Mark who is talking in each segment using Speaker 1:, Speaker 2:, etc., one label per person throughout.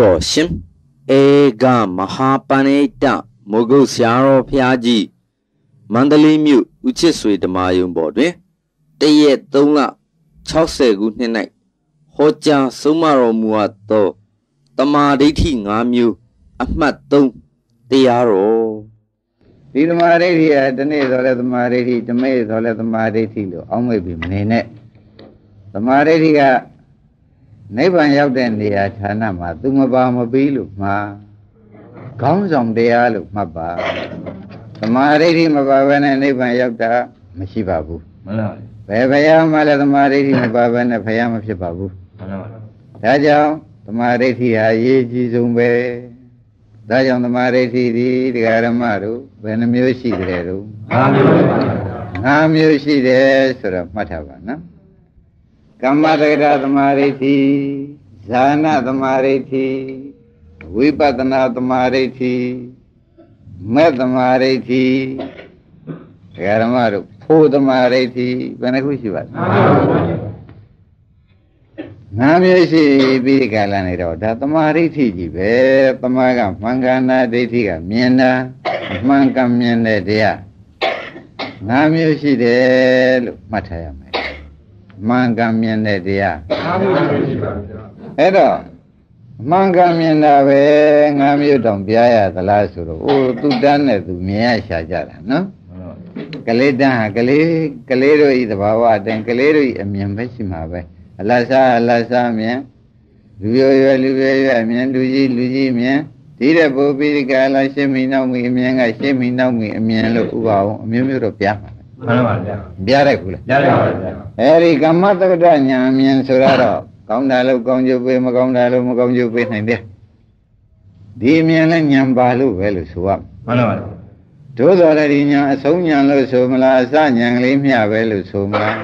Speaker 1: တော်ရှင်ဧကမဟာပဏိတမိုးကုတ်ဆရာတော်ဖျားကြီးမန္တလေးမြို့ဦးချစ်ဆွေဓမ္မယုံပေါ်တွင်တရက်3လ60ခုနှစ်၌ဟောကြားဆုံးမတော်မူအပ်သောတမာဒိဋ္ဌိ5မျိုး အမှတ်3တရားတော်
Speaker 2: ဒီသမာဓိဋ္ဌိကတနေ့ဆိုလဲသမာဓိဋ္ဌိတမေဆိုလဲသမာဓိဋ္ဌိလို့အောက်မေ့ပြီးမနေနဲ့သမာဓိဋ္ဌိက နိဗ္ဗာန်ရောက်တဲ့နေရာဌာနမှာသူမပါမပြီးလို့မှာခေါင်းဆောင်တရားလို့မှတ်ပါသမာဓိဋ္ဌိမပါဘဲနဲ့နိဗ္ဗာန်ရောက်တာမရှိပါဘူး
Speaker 3: မှန်ပါ
Speaker 2: ဘယ်ဘုရားမှလည်းသမာဓိဋ္ဌိမပါဘဲနဲ့ဘုရားမဖြစ်ပါဘူး
Speaker 3: မှန်ပါ
Speaker 2: ဒါကြောင့်သမာဓိဋ္ဌိဟာအရေးကြီးဆုံးပဲဒါကြောင့်သမာဓိဋ္ဌိဒီတရားဓမ္မတို့ဘယ်နှမျိုးရှိကြတယ်တို့
Speaker 3: ၅မျိုးပါ
Speaker 2: ၅မျိုးရှိတယ်ဆိုတော့မှတ်ထားပါနော် ကမ္မတက္ကရာသမာဓိဋ္ဌိဇာနာသမာဓိဋ္ဌိဝိပဿနာသမာဓိဋ္ဌိမဲ့သမာဓိဋ္ဌိတရားဓမ္မတို့ဖို့သမာဓိဋ္ဌိဘယ်နှခုရှိပါလဲငါမျိုးရှိပြီးကြလာနေတော့ဒါသမာဓိဋ္ဌိကြီးပဲသမာကမှန်ကန်တာဒိဋ္ဌိကမြင်တာမှန်ကန်မြင်တဲ့တရားငါမျိုးရှိတယ်လို့မှတ်ထားရမယ် မှန်ကန်မြင်တဲ့တရားအဲ့တော့မှန်ကန်မြင်တာပဲငါမျိုးတောင်ပြရသလားဆိုတော့အိုးသူတန်းနဲ့သူမြင်ရရှာကြတာနော်ကလေးတန်းဟာကလေးကလေးတို့ဤသဘာဝအတိုင်းကလေးတို့ဤအမြင်ပဲရှိမှာပဲအလတ်စားအလတ်စားမြင်လူရွယ်ရွယ်လူရွယ်ရွယ်အမြင်လူကြီးလူကြီးမြင်ဒီတဲ့ပုပိရိကလာရှင်းမိနောက်မိအမြင်ကရှင်းမိနောက်မိအမြင်လို့ဥပအောင်အမျိုးမျိုးတော့ပြမှာ
Speaker 3: မှန်ပါဗျာ
Speaker 2: ပြရခုလား
Speaker 3: ပြရပါဗျာ
Speaker 2: အဲဒီကမ္မတက္ကဋညာအမြင်ဆိုတော့ကောင်းတာလို့ကောင်းကျိုးပေးမကောင်းတာလို့မကောင်းကျိုးပေးနိုင်တယ်ဒီအမြင်နဲ့ညံပါလို့ပဲလို့ဆိုရ
Speaker 3: မှန်ပါဗျာ
Speaker 2: သို့တော်လည်းဒီညာအဆုံးညာလို့ဆိုမလားအစညာလေးမျှပဲလို့ဆိုမလား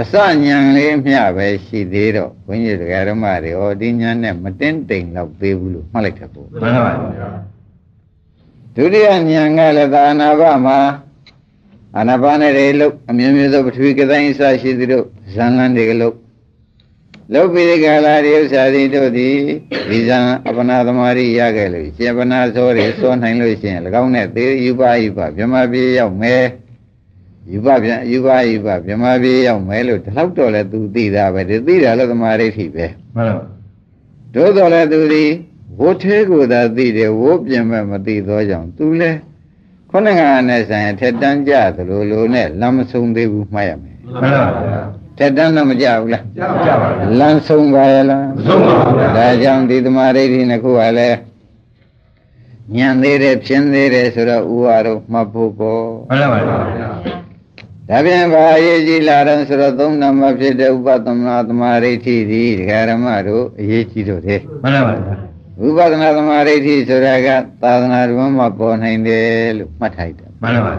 Speaker 2: အစညာလေးမျှပဲရှိသေးတော့ဘုန်းကြီးတရားဓမ္မတွေဟောဒီညာနဲ့မတင်းတိမ်တော့သေးဘူးလို့မှတ်လိုက်တယ်ပေါ့
Speaker 3: မှန်ပါဗျာ
Speaker 2: ဒုတိယညာကလည်းသာနာဘမှာ အာနာပါနဲ့တွေလို့အမျိုးမျိုးသောပထဝီကတိုင်းအစရှိသလိုဇန်လန်းတွေကလို့လောပိရိကလာရိဥ္စာတိတို့သည်ဒီဇံအပနာသမารိရခဲ့လို့ရှင်ပနာသောတွေစောနိုင်လို့ရှင်၎င်းနဲ့သေယူပါယူပါဗြဟ္မာပြေရောက်မယ်ယူပါဗျယူပါယူပါဗြဟ္မာပြေရောက်မယ်လို့ဒီလောက်တော့လဲသူသိတာပဲဒီသိတာလို့သမာဓိဋ္ဌိပဲ
Speaker 3: မှန်ပါ
Speaker 2: တို့တော့လဲသူသည်ဝိုးသေးကိုသာသိတယ်ဝိုးပြင်မဲ့မသိသောကြောင့်သူလဲ ခုနကနဲ့ဆိုင်ထက်တန်းကြသလိုလိုနဲ့လမ်းမဆုံးသေးဘူးမှတ်ရမယ်
Speaker 3: မှန်ပါဗျာ
Speaker 2: ထက်တန်းတော့မကြဘူးလား
Speaker 3: ကြပါကြပါ
Speaker 2: လမ်းဆုံးပါရဲ့လား
Speaker 3: ဆုံးပါဗျာ
Speaker 2: ဒါကြောင့်ဒီသမာဓိဋ္ဌိနှစ်ခုကလည်းညံသေးတယ်ဖြင်းသေးတယ်ဆိုတော့ဥပါတော့မှတ်ဖို့ပေါ့
Speaker 3: မှန်ပါဗျာ
Speaker 2: ဒါပြန်ပါအရေးကြီးလာတော့ဆိုတော့သုံးနာမဖြစ်တဲ့ဥပသမနာသမာဓိဋ္ဌိဒီဒကာရမတို့အရေးကြီးတော့တယ်
Speaker 3: မှန်ပါဗျာ
Speaker 2: ဝိပဿနာသမာဓိဋ္ဌိဆိုတာကသာသနာ့ဘုံမှာပေါ်နိုင်တယ်လို့မှတ်ထားတယ်
Speaker 3: မှန်ပါပါ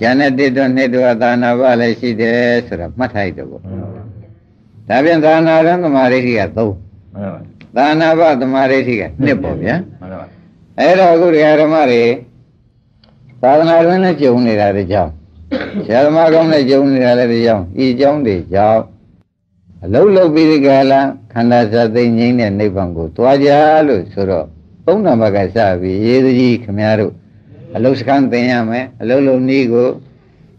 Speaker 2: ဉာဏ်နဲ့တိတော့နှစ်တော့သာနာဘလည်းရှိတယ်ဆိုတာမှတ်ထားတယ်ပေါ့ဒါပြန်သာနာရသမာဓိဋ္ဌိက3မှန်ပါသာနာဘသမာဓိဋ္ဌိက2ပေါ့ဗျာမှန်ပါအဲ့တော့အခုတရားဓမ္မတွေသာသနာ့ဘုံနဲ့ကြုံနေတာတကြောင်ဆရာသမားကောင်းနဲ့ကြုံနေတာလည်းတကြောင်ဤကြောင်းတွေကြောင့်အလုံးလုံးပြီးဒီကလာ ခန္ဓာစသိငိမ့်တဲ့နိဗ္ဗာန်ကိုတွားကြလို့ဆိုတော့သုံးနံပါတ်ကစပြီးရေးသူကြီးခမည်းတော်အလုံးစကန်းသင်ရမယ်အလုံးလုံးနည်းကို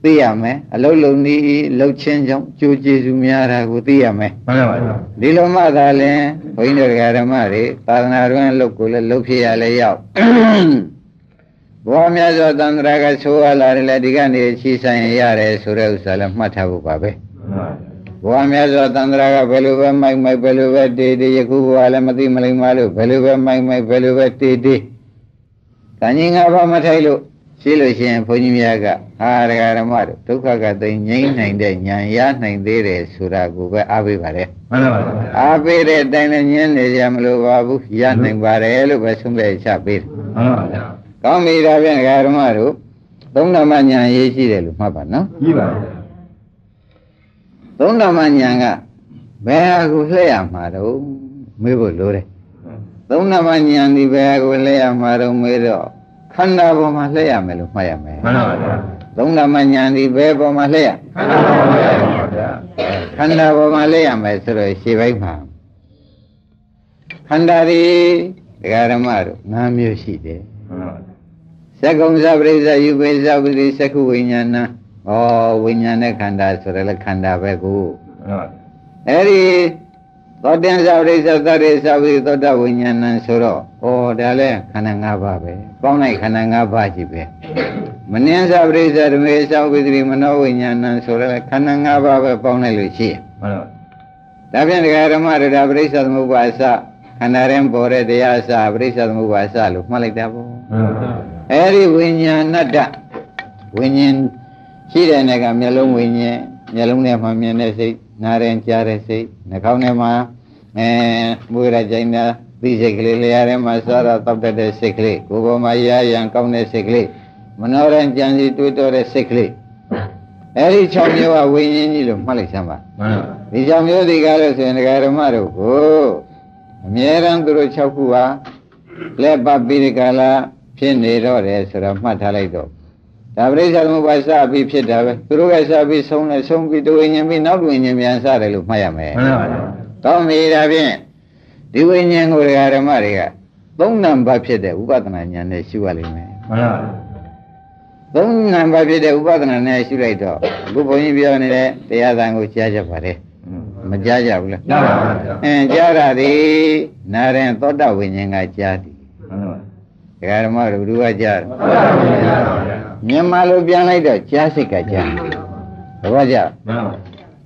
Speaker 2: သိရမယ်အလုံးလုံးနည်းလှုပ်ချင်းကြောင့်ကြိုးကျေစုများတာကိုသိရမယ်
Speaker 3: မှန်ပါပါ
Speaker 2: ဒီလိုမှသာလင်ဘုန်းကြီးတို့ဓမ္မတွေသာသနာ့တွင်လှုပ်ကိုလည်းလှုပ်ဖြစ်ရလဲရောက်ဘောများစွာတန္တရာကဆိုရလာတယ်လေဒီကနေချီဆိုင်ရတယ်ဆိုတဲ့ဥစ္စာလည်းမှတ်ထားဖို့ပါပဲမှန်ပါပါ ဘဝမြတ်စွာသန္တရာကဘယ်လိုပဲမိုက်မိုက်ဘယ်လိုပဲတေးတေးယခုဘဝလည်းမသိမလိမ္မာလို့ဘယ်လိုပဲမိုက်မိုက်ဘယ်လိုပဲတေးတေးတန်ကြီးငါဘာမထိုက်လို့ရှိလို့ရှိရင်ဘုန်းကြီးများကဟာဒကာရမတို့ဒုက္ခကသိငြိမ့်နိုင်တဲ့ဉာဏ်ရနိုင်သေးတယ်ဆိုတာကိုပဲအားပေးပါတယ်
Speaker 3: မှန်ပါပါ
Speaker 2: အားပေးတဲ့အတိုင်းလည်းညင်းနေကြမလို့ပါဘူးရနိုင်ပါတယ်လို့ပဲဆုံးဖြတ်ချပေးတယ်
Speaker 3: မှန်ပါပါ
Speaker 2: ကောင်းပြီဒါဖြင့်ဒကာရမတို့သုံးနာမဉာဏ်ရေးရှိတယ်လို့မှတ်ပါနော်
Speaker 3: ကြီးပါပါ
Speaker 2: သုံးနာမညာကဘယ်ဟာကိုလှည့်ရမှာတော့မေးဖို့လိုတယ်သုံးနာမညာဒီဘယ်ဟာကိုလှည့်ရမှာတော့မေးတော့ခန္ဓာပေါ်မှာလှည့်ရမယ်လို့မှတ်ရမယ်
Speaker 3: မှန်ပါဗျာ
Speaker 2: သုံးနာမညာဒီဘယ်ပေါ်မှာလှည့်ရ
Speaker 3: ခန္ဓာပေါ်မှာလှည့်ရပါဗျာ
Speaker 2: ခန္ဓာပေါ်မှာလှည့်ရမယ်ဆိုတော့ရှေ့ပိုင်းမှာခန္ဓာတွေဒကာဓမ္မတို့၅မျိုးရှိတယ်
Speaker 3: မှန်ပါဗျာ
Speaker 2: သက္ကုံသပရိစ္ဆယူပိသပတိသက္ခုဝိညာဏ ဩဝိညာဉ်နဲ့ခန္ဓာဆိုရယ်လေခန္ဓာပဲကို
Speaker 3: မှန်ပါဗျာ
Speaker 2: အဲ့ဒီသောတန်သပရိစ္ဆသတ္တေသဝိသောတဝိညာဏဆိုတော့ဩဒါလဲခန္ဓာ၅ပါးပဲပေါင်းလိုက်ခန္ဓာ၅ပါးရှိပဲမနင်းသပရိစ္ဆဓမေသဝိသရိမနောဝိညာဏဆိုရယ်လေခန္ဓာ၅ပါးပဲပေါင်းလိုက်လို့ရှိရင်
Speaker 3: မှန်ပါဗျာ
Speaker 2: ဒါဖြင့်တရားဓမ္မရတာပရိစ္ဆသမုပ္ပါအစခန္ဓာရင်ပေါ်တဲ့တရားအစပရိစ္ဆသမုပ္ပါအစလို့မှတ်လိုက်တာပေါ့
Speaker 3: မှန်ပါဗျာ
Speaker 2: အဲ့ဒီဝိညာဏတ္တဝိညာဉ် ရှိတဲ့နေကမျက်လုံးဝိညာဉ်မျက်လုံးထဲမှာမြင်တဲ့စိတ်နားရင်ကြားတဲ့စိတ်နှာခေါင်းထဲမှာအဲမွေးရကြိုင်တာသိစိတ်ကလေးလျာထဲမှာစားရတောက်တတ်တဲ့စိတ်ကလေးကိုယ်ပေါ်မှာရရန်ကောင်းတဲ့စိတ်ကလေးမနောရန်ကြံစီတွေးတောတဲ့စိတ်ကလေးအဲ့ဒီ6မျိုးကဝိညာဉ်ကြီးလို့မှတ်လိုက်စမ်းပါ
Speaker 3: မှန်ပါ
Speaker 2: ဒီကြောင့်မျိုးဒီကားလို့ဆိုရင်ဒကာဓမ္မတို့ကိုအမြဲတမ်းသူတို့6ခုဟာလက်ပတ်ပြီးဒီကာလဖြစ်နေတော့တယ်ဆိုတော့မှတ်ထားလိုက်တော့ ဒါပရိစ္ဆေသမုပ္ပါစပြီးဖြစ်တာပဲသူတို့ကစပြီးဆုံးလဲဆုံးပြီးတဝိညာဉ်ပြီးနောက်တဝိညာဉ်ပြန်စတယ်လို့မှတ်ရမယ်
Speaker 3: မှန်ပါဗျာ
Speaker 2: ကောင်းပြီဒါဖြင့်ဒီဝိညာဉ်ကိုဒကာဓမ္မတွေကသုံးနံပါတ်ဖြစ်တဲ့ဥပဒနာဉာဏ်နဲ့ရှုရလိမ့်မယ်
Speaker 3: မှန်ပါဗျာ
Speaker 2: သုံးနံပါတ်ဖြစ်တဲ့ဥပဒနာနဲ့ရှုလိုက်တော့အခုဘုန်းကြီးပြောနေတဲ့တရားသံကိုကြားကြပါတယ်မကြားကြဘူးလား
Speaker 3: ရပါဗျာ
Speaker 2: အင်းကြားတာဒီနာရင်သောတဝိညာဉ်ကကြားသည်
Speaker 3: မှန်ပါ
Speaker 2: ဒကာဓမ္မတို့ဘုရားကြားတယ်
Speaker 3: မှန်ပါဗျာ
Speaker 2: မြန်မာလိုပြန်လိုက်တော့ကြားစိတ်ကကြားတပည့်ကြ
Speaker 3: မှန်ပါ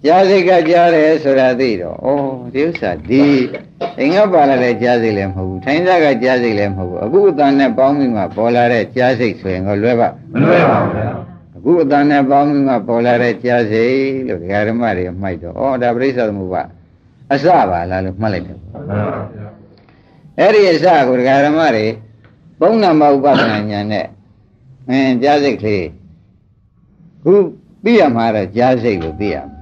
Speaker 2: ကြားစိတ်ကကြားတယ်ဆိုတာသိတော့ဩဒီဥစ္စာဒီအင်္ဂပါလာတဲ့ကြားစိတ်လည်းမဟုတ်ဘူးထိုင်းသားကကြားစိတ်လည်းမဟုတ်ဘူးအခုအတန်နဲ့ပေါင်းပြီးမှပေါ်လာတဲ့ကြားစိတ်ဆိုရင်ကိုလွဲပါ
Speaker 3: မလွဲပါဘူးဗျာ
Speaker 2: အခုအတန်နဲ့ပေါင်းပြီးမှပေါ်လာတဲ့ကြားစိတ်လို့ဒကာဓမ္မတွေမှိုက်တော့ဩဒါပရိစ္ဆေသမုပ္ပါအစပါလားလို့မှတ်လိုက်တယ်
Speaker 3: မှန်ပါဗျာ
Speaker 2: အဲ့ဒီအစကိုဒကာဓမ္မတွေသုံးနံပါတ်ဥပဒနာညာနဲ့ အင်းကြားစိတ်ကလေးခုသိရမှာတော့ကြားစိတ်ကိုသိရမယ်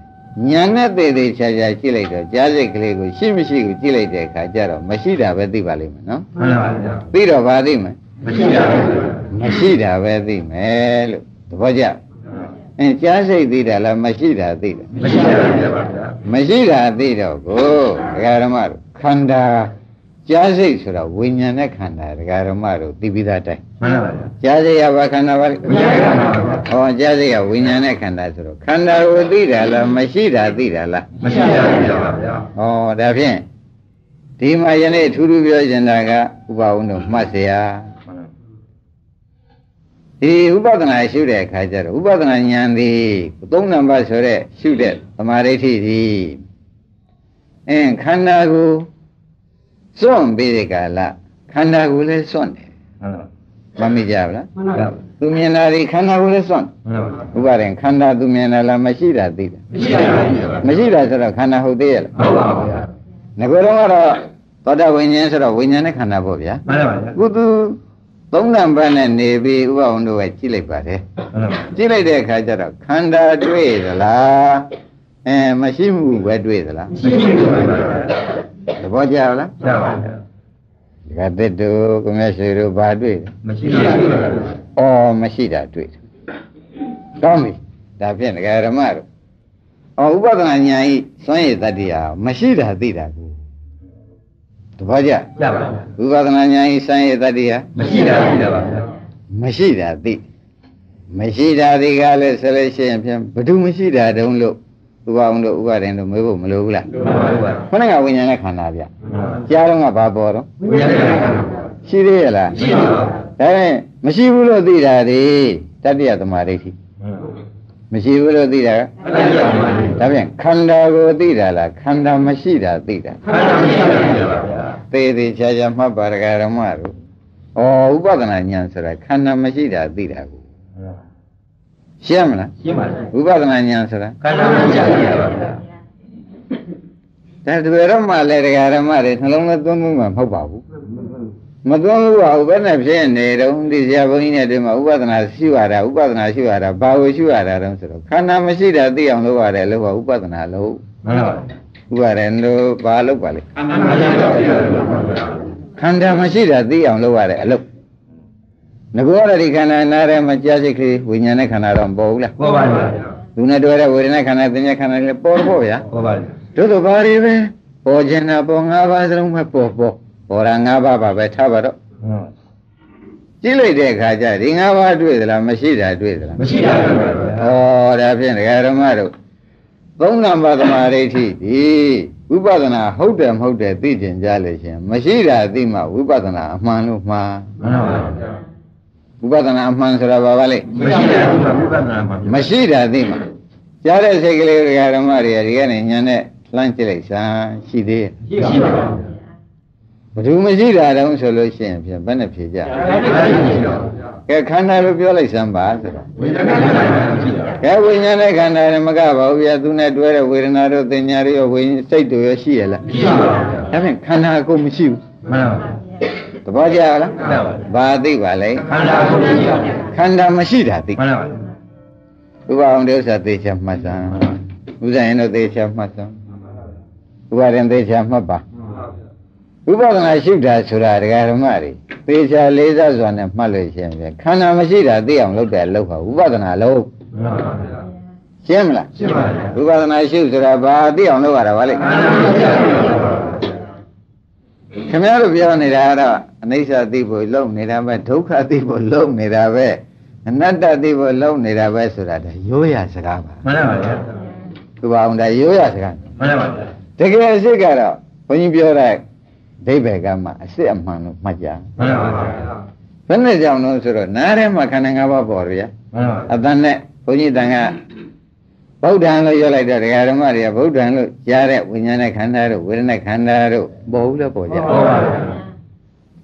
Speaker 2: ညာနဲ့သေးသေးချာချာကြည့်လိုက်တော့ကြားစိတ်ကလေးကိုရှိမရှိကိုကြည့်လိုက်တဲ့အခါကျတော့မရှိတာပဲသိပါလိမ့်မယ်နော်
Speaker 3: မှန်ပါဗျာ
Speaker 2: သိတော့ဗာသိမယ်
Speaker 3: မရှိပါဘူးဗျာ
Speaker 2: မရှိတာပဲသိမယ်လို့သဘောကျအင်းကြားစိတ်သိတာလားမရှိတာသိတယ်
Speaker 3: မရှိပါဘူးဗျာ
Speaker 2: မရှိတာသိတော့ကိုဒကာဓမ္မတို့ခန္ဓာ ကြားစိတ်ဆိုတာဝိညာဉ်နဲ့ခန္ဓာဒကာဓမ္မတို့သိပြီးသားတိုင်း
Speaker 3: မှန်ပါဗျာ
Speaker 2: ကြားစိတ်ကဘာခန္ဓာပါလဲ
Speaker 3: ဝိညာဉ်ခန္ဓာပါဗျာ
Speaker 2: ဟောကြားစိတ်ကဝိညာဉ်နဲ့ခန္ဓာဆိုတော့ခန္ဓာကိုသိတာလားမရှိတာသိတာလား
Speaker 3: မရှိပါဘူးဗျာ
Speaker 2: ဟောဒါဖြင့်ဒီမှာယနေ့ထူးထူးပြောချင်တာကဥပဝုံတို့မှတ်เสียဒီဥပဒနာရှုတဲ့အခါကျတော့ဥပဒနာဉာဏ်သည်သုံးနံပါတ်ဆိုတဲ့ရှုတဲ့သမာဓိဋ္ဌိသည်အင်းခန္ဓာကို စွန့်ပြီးတဲ့ကာလခန္ဓာကိုလည်းစွန့်တယ်
Speaker 3: မှန်ပါ
Speaker 2: မမိကြဘူးလား
Speaker 3: မှန်ပါ
Speaker 2: သူမြင်တာဒီခန္ဓာကိုလည်းစွန့်
Speaker 3: မှန်ပါ
Speaker 2: ဥပါရင်ခန္ဓာသူမြင်တာလားမရှိတာသိတယ်
Speaker 3: မရှိပါဘူးဗျာ
Speaker 2: မရှိတာဆိုတော့ခန္ဓာဟုတ်သေးရဲ့လား
Speaker 3: ဟုတ်ပါဘူးဗျာ
Speaker 2: ငကိုယ်တော့ကတော့သောတာဝိညာဉ်ဆိုတော့ဝိညာဉ်နဲ့ခန္ဓာပေါ့ဗျာ
Speaker 3: မှန်ပါဗျာ
Speaker 2: ကုသသုံးနံပါတ်နဲ့နေပြီးဥပဝန္တို့ကကြည့်လိုက်ပါတယ်
Speaker 3: မှန်ပါ
Speaker 2: ကြည့်လိုက်တဲ့အခါကျတော့ခန္ဓာတွေ့သလားအဲမရှိမှုပဲတွေ့သလား
Speaker 3: မရှိဘူးဗျာ
Speaker 2: သဘောကျလား
Speaker 3: ရပါဗျာ
Speaker 2: ဒီကတစ်တို့ကိုမျက်ရွှေတို့ဘာတွေ့လဲ
Speaker 3: မရှိပါဘူးဗျာ
Speaker 2: အော်မရှိတာတွေ့တယ်ကောင်းပြီဒါဖြင့်ဒကာရမတို့အော်ဥပဒနာညာဤစွန့်ရည်တတ္တိဟာမရှိတာသိတာကိုတပည့်ကြ
Speaker 3: ရပါဗျာ
Speaker 2: ဥပဒနာညာဤစွန့်ရည်တတ္တိဟာ
Speaker 3: မရှိတာရှိတာပါဗျာ
Speaker 2: မရှိတာသိမရှိတာဒီကလည်းဆက်လို့ရှိရင်ဖြင့်ဘယ်သူမရှိတာတုံးလို့ ဥပအောင်တို့ဥပရင်တို့မေးဖို့မလိုဘူးလား
Speaker 3: မှန်ပါဗျာ
Speaker 2: ခொနကဝိညာဉ်နဲ့ခန္ဓာဗျ
Speaker 3: မှန်ပါ
Speaker 2: ကြားတော့ကဘာပေါ်တော့
Speaker 3: ဝိညာဉ်ခန္ဓာ
Speaker 2: ရှိသေးရဲ့လား
Speaker 3: ရှိပါဘူး
Speaker 2: ဒါနဲ့မရှိဘူးလို့သိတာဒီတတ္တိယသမာဓိဋ္ဌိ
Speaker 3: မှန်ပါ
Speaker 2: မရှိဘူးလို့သိတာက
Speaker 3: အဲ့ဒါကြောင့်ပါလေ
Speaker 2: ဒါပြန်ခန္ဓာကိုသိတာလားခန္ဓာမရှိတာသိတာ
Speaker 3: ခန္ဓာမရှိတာရှိပါဗျာ
Speaker 2: သေသေးချာချာမှတ်ပါဒကာရမတို့ဩဥပဒနာဉာဏ်ဆိုတာခန္ဓာမရှိတာသိတာကို ရှင်းမလား
Speaker 3: ရှင်းပါလေ
Speaker 2: ဥပဒနာဉာဏ်ဆိုတာ
Speaker 3: ခန္ဓာမရှိတာရှိပါဗျာ
Speaker 2: ဒါတကယ်တော့မှလည်းဒကာရမတွေနှလုံးသွင်းမှုမှမဟုတ်ပါဘူးမသွင်းဘူးပါဘူးဘယ်နဲ့ဖြစ်နေတော့ဒီဆရာဘုန်းကြီးနဲ့တွေ့မှာဥပဒနာရှိရတာဥပဒနာရှိရတာဘာကိုရှိရတာတုံးဆိုတော့ခန္ဓာမရှိတာသိအောင်လုပ်ရတယ်လို့ကဥပဒနာလို့
Speaker 3: မှန်ပါ
Speaker 2: ဥပါရင်တို့ဘာလုပ်ပါလဲ
Speaker 3: ခန္ဓာမရှိတာရှိပါဗျာ
Speaker 2: ခန္ဓာမရှိတာသိအောင်လုပ်ရတယ်အလုပ် ငကောရဒီခန္ဓာနားထဲမှာကြာစိတ်ကလေးဝိညာဉ်နဲ့ခန္ဓာတော့မပေါ်ဘူးလား
Speaker 3: ပေါ်ပါဗျာ
Speaker 2: လူနဲ့တွေ့တဲ့ဝေဒနာခန္ဓာသင်္ညာခန္ဓာလည်းပေါ်တော့ဗျာ
Speaker 3: ပေါ်ပါဗျာ
Speaker 2: တို့တို့ဘာတွေပဲပေါ်ခြင်းတာပေါ်၅ပါးစလုံးပဲပေါ်ပေါ်ပေါ်တာ၅ပါးပါပဲထားပါတော့ကြည့်လိုက်တဲ့အခါကျဒီ၅ပါးတွေ့သလားမရှိတာတွေ့သလား
Speaker 3: မရှိတာပါဗျာ
Speaker 2: ဩဒါဖြင့်ဒကာဓမ္မတို့သုံးနံပါတ်သမာဓိဋ္ဌိဒီဝိပဿနာဟုတ်တယ်မဟုတ်တယ်သိကျင်ကြလို့ရှင်မရှိတာသိမှဝိပဿနာအမှန်လို့မှား
Speaker 3: မှန်ပါဗျာ
Speaker 2: ဝိပဿနာအမှန်ဆိုတာဘာပါလဲ
Speaker 3: မရှိတာကဝိပဿနာမှာ
Speaker 2: မရှိတာသိမှကြားတဲ့စိတ်ကလေးဒကာဓမ္မတွေကဒီကနေညာနဲ့လှမ်းကြည့်လိုက်စမ်းရှိသေးရဲ့
Speaker 3: ရှိပါဗျာ
Speaker 2: ဘယ်သူမရှိတာတုံးဆိုလို့ရှိရင်ဖြင့်ဘယ်နဲ့ဖြေကြ
Speaker 3: မရှိတော့
Speaker 2: ကဲခန္ဓာလို့ပြောလိုက်စမ်းပါဆိုတော့
Speaker 3: ဝိညာဉ်ကမရှိတာ
Speaker 2: ကဲဝိညာဉ်နဲ့ခန္ဓာနဲ့မကပါဘူးဗျာသူနဲ့တွဲတဲ့ဝေဒနာတို့သင်ညာတို့ရောဝိညာဉ်စိတ်တို့ရောရှိရလား
Speaker 3: ရှိပါဗျာ
Speaker 2: ဒါဖြင့်ခန္ဓာအကုန်မရှိဘူး
Speaker 3: မှန်ပါ
Speaker 2: သဘောကျလား
Speaker 3: မှန်ပါ
Speaker 2: ဘာသိပါလဲ
Speaker 3: ခန္ဓာကိုယ်ရှိပါဗျာ
Speaker 2: ခန္ဓာမရှိတာသိ
Speaker 3: မှန်ပါ
Speaker 2: ဥပအောင်တဲ့ဥစ္စာသေချာမှတ်စမ်းဥစ္စာရင်တော့သေချာမှတ်စမ်းဥပါရင်သေချာမှတ်ပါဝိပဿနာရှိတာဆိုတာဒကာဓမ္မတွေသေချာလေးစားစွာနဲ့မှတ်လို့ရှိရင်ဖြင့်ခန္ဓာမရှိတာသိအောင်လုပ်တယ်လုပ်ပါဝိပဿနာလုပ်
Speaker 3: မှန်ပါဗျာ
Speaker 2: ရှင်းမလား
Speaker 3: ရှိပါဗျာ
Speaker 2: ဝိပဿနာရှုဆိုတာဘာသိအောင်လုပ်ရတာဗါလေ
Speaker 3: ခန္ဓာမရှိတာ
Speaker 2: ခင်ဗျားတို့ပြောနေတာကတော့အနိစ္စသိဖို့လုံနေတာပဲဒုက္ခသိဖို့လုံနေတာပဲအနတ္တသိဖို့လုံနေတာပဲဆိုတာဒါရိုးရစကားပါ
Speaker 3: မှန်ပါဗျာ
Speaker 2: သူပါအောင်ဒါရိုးရစကား
Speaker 3: မှန်ပါဗျာ
Speaker 2: တကယ်အစ်စ်ကတော့ဘုန်းကြီးပြောတဲ့ဒိဗေကမှာအစ်စ်အမှန်လို့မှတ်ကြ
Speaker 3: မှန်ပါဗျာ
Speaker 2: ဘယ်နဲ့ကြောင့်လို့ဆိုတော့နားထဲမှာခန္ဓာ၅ပါးပေါ်ရ
Speaker 3: မှန်ပါ
Speaker 2: အတန်နဲ့ဘုန်းကြီးတန်က ဗုဒ္ဓံလို့ပြောလိုက်တော့ဒကာဓမ္မတွေကဗုဒ္ဓံလို့ကြားတဲ့ဝိညာဉ်နဲ့ခန္ဓာတို့ဝေဒနာခန္ဓာတို့ပေါ်ဘူးလို့ပေါ်ကြ
Speaker 3: ဟုတ်ပါဗျာ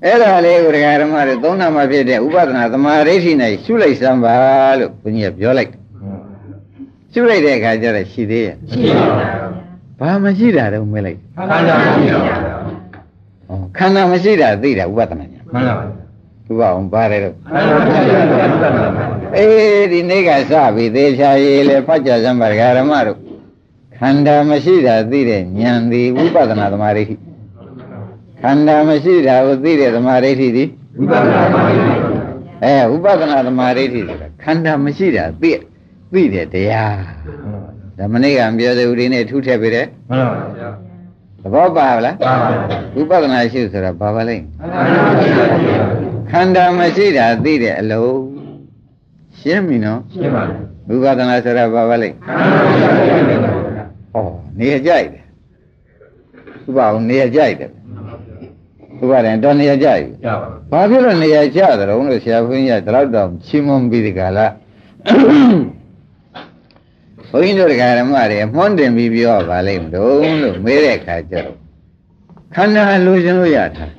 Speaker 2: အဲ့ဒါလေးကိုဒကာဓမ္မတွေသုံးနာမှာဖြစ်တဲ့ဥပဒနာသမာဓိဋ္ဌိနဲ့ရှုလိုက်စမ်းပါလို့ဘုန်းကြီးကပြောလိုက်တယ်ရှုလိုက်တဲ့အခါကျတော့ရှိသေးရဲ့
Speaker 3: ရှိပါဗျာ
Speaker 2: ဘာမရှိတာတော့မဲလိုက်
Speaker 3: ခန္ဓာမရှိတာဗျာ
Speaker 2: ဩခန္ဓာမရှိတာသိတာဥပဒနာညာ
Speaker 3: မှန်ပါဗျာ
Speaker 2: ဥပအောင်ပါတယ်တော့
Speaker 3: ခန္ဓာမရှိတာဝိပဿနာမှာ
Speaker 2: အေးဒီနေ့ကစပြီသေချာရေးလေဖတ်ကြစမ်းပါဒကာဓမ္မတို့ခန္ဓာမရှိတာသိတဲ့ဉာဏ်သည်ဝိပဿနာသမာဓိဋ္ဌိခန္ဓာမရှိတာကိုသိတဲ့သမာဓိဋ္ဌိသည်
Speaker 3: ဝိပဿနာမှာရှိပါဗျာ
Speaker 2: အဲဝိပဿနာသမာဓိဋ္ဌိဆိုတာခန္ဓာမရှိတာသိသိတဲ့တရားဒါမနေ့ကပြောတဲ့ဦးဒီနေ့ထူးထည့်ပေးတယ်
Speaker 3: မှန်ပါဗျာ
Speaker 2: သဘောပါလား
Speaker 3: ပါပါဗျာ
Speaker 2: ဝိပဿနာရှိဆိုတာဘာပါလဲ
Speaker 3: ခန္ဓာမရှိတာဗျာ
Speaker 2: ခန္ဓာမရှိတာသိတဲ့အလုံးရှင်းပြီနော်
Speaker 3: ရှင်းပါဗျာ
Speaker 2: ဝိပဿနာဆိုတာဘာပါလဲ
Speaker 3: ခန္ဓာမရှိတာဗျာ
Speaker 2: ဩနေရာကြိုက်တယ်ဥပအောင်နေရာကြိုက်တယ်ဥပဒေတော့နေရာကြိုက်ပြီ
Speaker 3: ရပါ
Speaker 2: ဘာဖြစ်လို့နေရာကျတယ်လို့ဆရာဘုန်းကြီးကဒီလောက်တော့ချီးမွမ်းပြီးဒီကလာဘုန်းကြီးတို့တရားဓမ္မတွေမွန်းတင်ပြီးပြောပါလိမ့်မလို့လို့မေးတဲ့အခါကျတော့ခန္ဓာလိုချင်လို့ရတာခ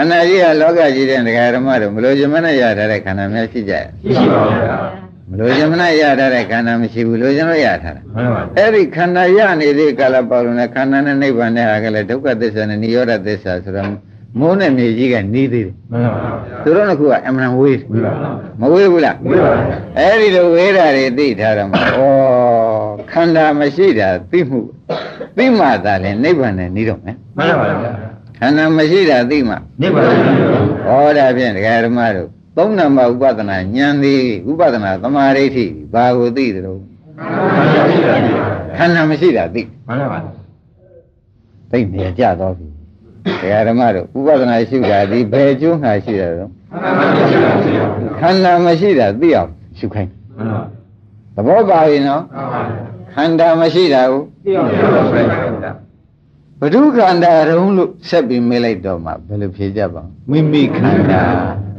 Speaker 2: န္ဓာကြီးကလောကကြီးတဲ့တရားဓမ္မတို့မလိုချင်မနဲ့ရထားတဲ့ခန္ဓာများရှိကြရဲ့
Speaker 3: ရှိပါဗျာ
Speaker 2: မလိုချင်မနဲ့ရထားတဲ့ခန္ဓာမရှိဘူးလိုချင်လို့ရထားတာ
Speaker 3: မှန်ပါဗျာ
Speaker 2: အဲ့ဒီခန္ဓာရနေတဲ့ကာလပေါလုံးနဲ့ခန္ဓာနဲ့နိဗ္ဗာန်နဲ့ဟာကလည်းဒုက္ခသစ္စာနဲ့និရောဓသစ္စာဆိုတော့မိုးနဲ့မြေကြီးကနီးသေးတယ်
Speaker 3: မှန်ပါဗျာ
Speaker 2: သူတို့ကကအမှန်ဝေး
Speaker 3: ဝိပဿနာ
Speaker 2: မဝေးဘူးလား
Speaker 3: ဝိပဿနာ
Speaker 2: အဲ့ဒီလိုဝေးတာတွေသိထားတော့မှဩခန္ဓာမရှိတာသိမှုသိမှသာလဲနိဗ္ဗာန်နဲ့နေတော့မယ်
Speaker 3: မှန်ပါဗျာ
Speaker 2: ခန္ဓာမရှိတာသိမှ
Speaker 3: နိဗ္ဗာန်ရှိပါဗျာ
Speaker 2: ဩဒါဖြင့်ဒကာဓမ္မတို့သုံးနံပါတ်ဥပဒနာဉာဏ်သည်ဥပဒနာသမာဓိဋ္ဌိဘာကိုသိသလဲ
Speaker 3: ခန္ဓာမရှိတာဗျာ
Speaker 2: ခန္ဓာမရှိတာသိ
Speaker 3: မှန်ပါဗျာ
Speaker 2: သိနေကြတော့ပြီဒကာဓမ္မတို့ဥပဒနာရှိတာဒီဘယ်ကျိုးငှာရှိတယ်တော့
Speaker 3: ခန္ဓာမရှိတာဗျာ
Speaker 2: ခန္ဓာမရှိတာသိအောင်ရှုခိုင်း
Speaker 3: မှန်ပါ
Speaker 2: သဘောပါပြီနော်
Speaker 3: မှန်ပါဗျာ
Speaker 2: ခန္ဓာမရှိတာကို
Speaker 3: သိအောင်ပြောပါဗျာ
Speaker 2: ဘဒုခန္ဓာတုံးလို့ဆက်ပြီးမေးလိုက်တော့မှဘယ်လိုဖြေကြပါ့မိမိခန္ဓာ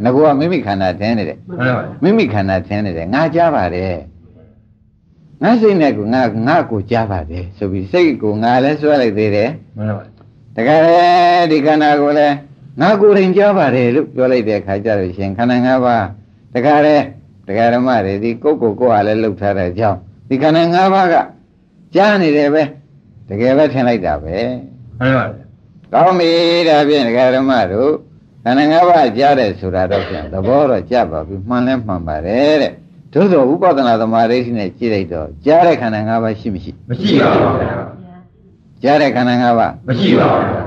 Speaker 2: ငါကမိမိခန္ဓာထင်းနေတယ်
Speaker 3: မှန်ပါဗျာ
Speaker 2: မိမိခန္ဓာထင်းနေတယ်ငါကြားပါတယ်ငါစိတ်နဲ့ကငါငါကိုကြားပါတယ်ဆိုပြီးစိတ်ကိုငါလည်းဆွဲလိုက်သေးတယ်
Speaker 3: မှန်ပါဗျာ
Speaker 2: တကယ်လည်းဒီခန္ဓာကိုလည်းငါကိုယ်ရင်ကြားပါတယ်လို့ပြောလိုက်တဲ့အခါကျတော့ရှင်ခန္ဓာ၅ပါးတကယ်လည်းတကယ်ဓမ္မတွေဒီကိုယ့်ကိုယ်ကိုယ်ကလည်းလှုပ်ထားတဲ့အကြောင်းဒီခန္ဓာ၅ပါးကကြားနေတယ်ပဲ တကယ်ပဲထင်လိုက်တာပဲ
Speaker 3: မှန်ပါဗျာ
Speaker 2: ကောင်းပြီဒါဖြင့်ဒကာဓမ္မတို့ခန္ဓာ၅ပါးကြားတယ်ဆိုတာတော့ပြန်သဘောတော့ကြပါပြီမှန်လဲမှန်ပါတယ်တဲ့သို့သောဥပဒနာသမာဓိရှိနဲ့ကြည့်လိုက်တော့ကြားတဲ့ခန္ဓာ၅ပါးရှိမရှိ
Speaker 3: မရှိပါဘူးဗျာ
Speaker 2: ကြားတဲ့ခန္ဓာ၅ပါး
Speaker 3: မရှိပါဘူးဗျာ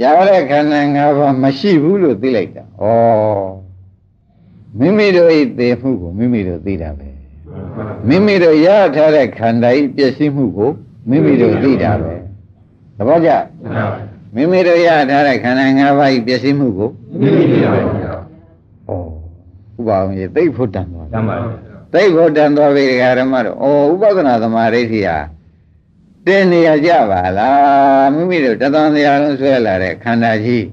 Speaker 2: ကြားတဲ့ခန္ဓာ၅ပါးမရှိဘူးလို့သိလိုက်တာဩမိမိတို့ဤသိမှုကိုမိမိတို့သိတာပဲမိမိတို့ရထားတဲ့ခန္ဓာဤပျက်စီးမှုကို မိမိတို့သိတာပဲသဘောကျ
Speaker 3: မှန်ပါ
Speaker 2: မိမိတို့ရထားတဲ့ခန္ဓာ၅ပါးဤပျက်စီးမှုကို
Speaker 3: မိမိပြပါဗျာ
Speaker 2: ဩဥပအောင်ရေသိပ်ဖို့တန်သွား
Speaker 3: တမ်းပါဗျာ
Speaker 2: သိပ်ဖို့တန်သွားပြီဒကာဓမ္မတို့ဩဥပဒနာသမာဓိဋ္ဌိဟာတင်းနေရကြပါလားမိမိတို့တသံတရားလုံးဆွဲလာတဲ့ခန္ဓာကြီး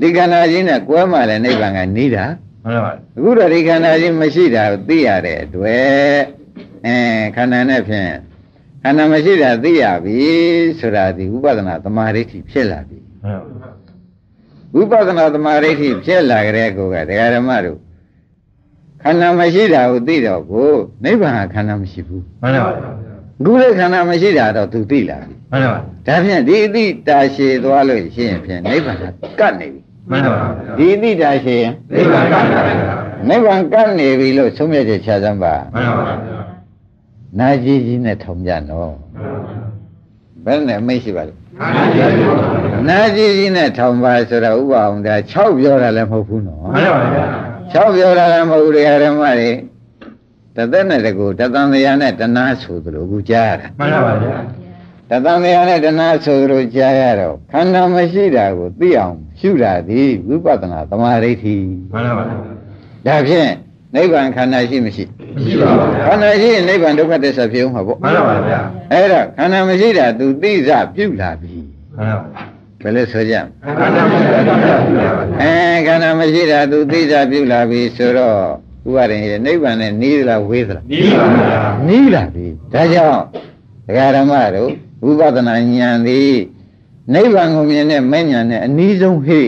Speaker 2: ဒီခန္ဓာကြီးနဲ့ကွဲမှလည်းနိဗ္ဗာန်ကနီးတာ
Speaker 3: မှန်ပါ
Speaker 2: အခုတော့ဒီခန္ဓာကြီးမရှိတာကိုသိရတဲ့အတွက်အဲခန္ဓာနဲ့ဖြင့် ခန္ဓာမရှိတာသိရပြီဆိုတာဒီဥပဒနာသမာဓိဋ္ဌိဖြစ်လာပြီ
Speaker 3: မှန်ပါ
Speaker 2: ဝိပဿနာသမာဓိဋ္ဌိဖြစ်လာကြတဲ့ကိုကဒကာဓမ္မတို့ခန္ဓာမရှိတာကိုသိတော့ကိုနိဗ္ဗာန်ဟာခန္ဓာမရှိဘူး
Speaker 3: မှန်ပါ
Speaker 2: အခုလည်းခန္ဓာမရှိတာတော့သူသိလာပြီ
Speaker 3: မှန်ပါ
Speaker 2: ဒါဖြင့်ဒီအတိတာရှည်သွားလို့ရှိရင်ဖြင့်နိဗ္ဗာန်ကကတ်နေပြီ
Speaker 3: မှန်ပါ
Speaker 2: ဒီအတိတာရှည်ရင်
Speaker 3: နိဗ္ဗာန်ကပါဗျာ
Speaker 2: နိဗ္ဗာန်ကတ်နေပြီလို့ဆုံးဖြတ်ချက်ချစမ်းပါ
Speaker 3: မှန်ပါ
Speaker 2: နာကြီးကြီးနဲ့ထုံကြနော်ဘယ်နဲ့မိတ်ရှိပါလဲနာကြီးကြီးနဲ့ထောင်ပါဆိုတော့ဥပအောင်ဒါ6ပြောတာလည်းမဟုတ်ဘူးနော်
Speaker 3: မှန်ပါဗျာ
Speaker 2: 6ပြောတာလည်းမဟုတ်ဘူးတရားဓမ္မတွေတသက်နဲ့တကူတသံတရားနဲ့တဏှာဆိုသလိုအခုကြားရတာ
Speaker 3: မှန်ပါဗျာ
Speaker 2: တသံတရားနဲ့တဏှာဆိုသလိုကြားရတော့ခန္ဓာမရှိတာကိုသိအောင်ရှုတာဒီဝိပဿနာသမာဓိဋ္ဌိ
Speaker 3: မှန်ပါ
Speaker 2: ဒါဖြင့် နိဗ္ဗာန်ခန္ဓာရှိမရှိ
Speaker 3: မရှိပါဘူး
Speaker 2: ခန္ဓာရှိရင်နိဗ္ဗာန်ဒုက္ခသစ္စာဖြစ်အောင်မှာပေါ့
Speaker 3: မှန်ပါဗျာ
Speaker 2: အဲ့တော့ခန္ဓာမရှိတာ तू သိစပြုလာပြီ
Speaker 3: မှန်ပါ
Speaker 2: ဘယ်လိုဆိုကြမလဲ
Speaker 3: ခန္ဓာမရှိတာဗျာ
Speaker 2: အဲခန္ဓာမရှိတာသူသိတာပြုလာပြီဆိုတော့ဥပါရင်ရဲ့နိဗ္ဗာန်နဲ့နီးသလားဝေးသလား
Speaker 3: ဒီပါဗျာ
Speaker 2: နီးလာပြီဒါကြောင့်ဒကာဓမ္မတို့ဝိပဿနာဉာဏ်သည်နိဗ္ဗာန်ကိုမြင်တဲ့မဲ့ဉာဏ်နဲ့အနည်းဆုံးဟိ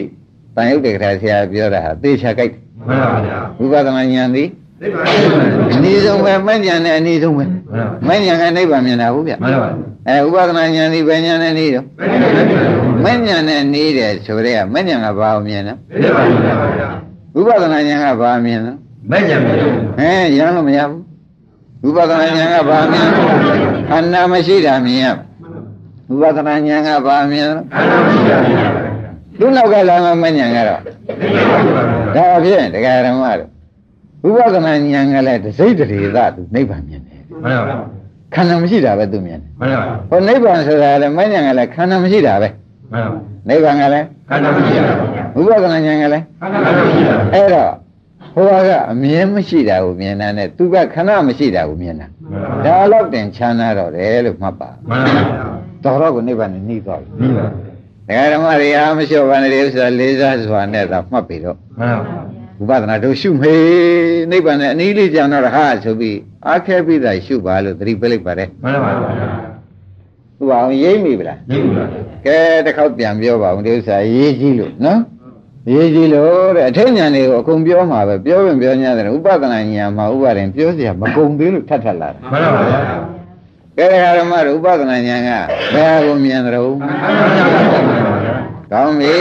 Speaker 2: တန်ရုပ်တေခရာဆရာပြောတာဟာသေချာကြိုက်တယ်
Speaker 3: မှန်ပါဗျာ
Speaker 2: ဝိပဿနာဉာဏ်သည်
Speaker 3: နိဗ္ဗာန်
Speaker 2: အနည်းဆုံးပဲမဲ့ဉာဏ်နဲ့အနည်းဆုံးပဲမဲ့ဉာဏ်ကနိဗ္ဗာန်မြင်တာဟုတ်ဗျ
Speaker 3: မှန်ပါ
Speaker 2: အဲဥပဒနာဉာဏ်သည်ဘယ်ဉာဏ်နဲ့နီးတော့မဲ့ဉာဏ်နဲ့နီးတယ်ဆိုတဲ့ကမဲ့ဉာဏ်ကဘာကိုမြင်လဲ
Speaker 3: နိဗ္ဗာန်ပါဗျာ
Speaker 2: ဝိပဿနာဉာဏ်ကဘာမြင်လဲ
Speaker 3: မဲ့ကြမယ်
Speaker 2: ဟဲရမ်းလို့မရဘူးဝိပဿနာဉာဏ်ကဘာမြင်ခန္ဓာမရှိတာမြင်ရဝိပဿနာဉာဏ်ကဘာမြင်
Speaker 3: ခန္ဓာမရှိတာဗျာ
Speaker 2: သူနောက်ကလာမဉာဏ်ကတော့ဒါဖြင့်တရားဓမ္မတို့ဝိပဿနာဉာဏ်ကလည်းတစိတ်တရေသသူနိဗ္ဗာန်မြင်တယ်
Speaker 3: မှန်ပါ
Speaker 2: ခန္ဓာမရှိတာပဲသူမြင်တယ်
Speaker 3: မှန်ပါ
Speaker 2: ဟောနိဗ္ဗာန်ဆိုတာလည်းမဉာဏ်ကလည်းခန္ဓာမရှိတာပဲ
Speaker 3: မှန်ပါ
Speaker 2: နိဗ္ဗာန်ကလည်း
Speaker 3: ခန္ဓာမရှိတာ
Speaker 2: ဝိပဿနာဉာဏ်ကလည်း
Speaker 3: ခန္ဓာမရှိတာ
Speaker 2: အဲ့တော့ဟိုကအမြင်မရှိတာကိုမြင်တာနဲ့သူကခဏမရှိတာကိုမြင်တာဒါတော့တင်ချမ်းသာတော့တယ်လို့မှတ်ပါ
Speaker 3: မှန်ပါ
Speaker 2: တော်တော့ကိုနိဗ္ဗာန်နဲ့နှီးသွားပြီ
Speaker 3: ဒီပါ
Speaker 2: ဒကာဓမ္မတွေအားမလျှော့ပါနဲ့ဒီဥစ္စာလေးစားစွာနဲ့သာမှတ်ပြီတော့
Speaker 3: မှန်ပါ
Speaker 2: ဝိပဿနာတို့ရှုမေးနိဗ္ဗာန်နဲ့အနည်းလေးကြံတော့ဟာဆိုပြီးအားခဲပြီးသားရှုပါလို့သတိပေးလိုက်ပါတယ်
Speaker 3: မှန်ပါ
Speaker 2: ဥပအောင်ရိပ်မိဗလား
Speaker 3: ဒီပါ
Speaker 2: ကဲတစ်ခေါက်ပြန်ပြောပါဦးဒီဥစ္စာရေးကြည့်လို့နော်ရေးကြည့်လို့တဲ့အထိတ်ဉာဏ်တွေကိုအကုန်ပြောမှာပဲပြောရင်ပြော냐တယ်ဥပဒနာဉာဏ်မှာဥပါရင်ပြောเสียမကုန်သေးလို့ထပ်ထပ်လာတာ
Speaker 3: မှန်ပါဗျာ
Speaker 2: ကဲဒကာဓမ္မတို့ဥပဒနာဉာဏ်ကဘယ်ဟာကိုမြင်တယ်လို့ကောင်းပြီ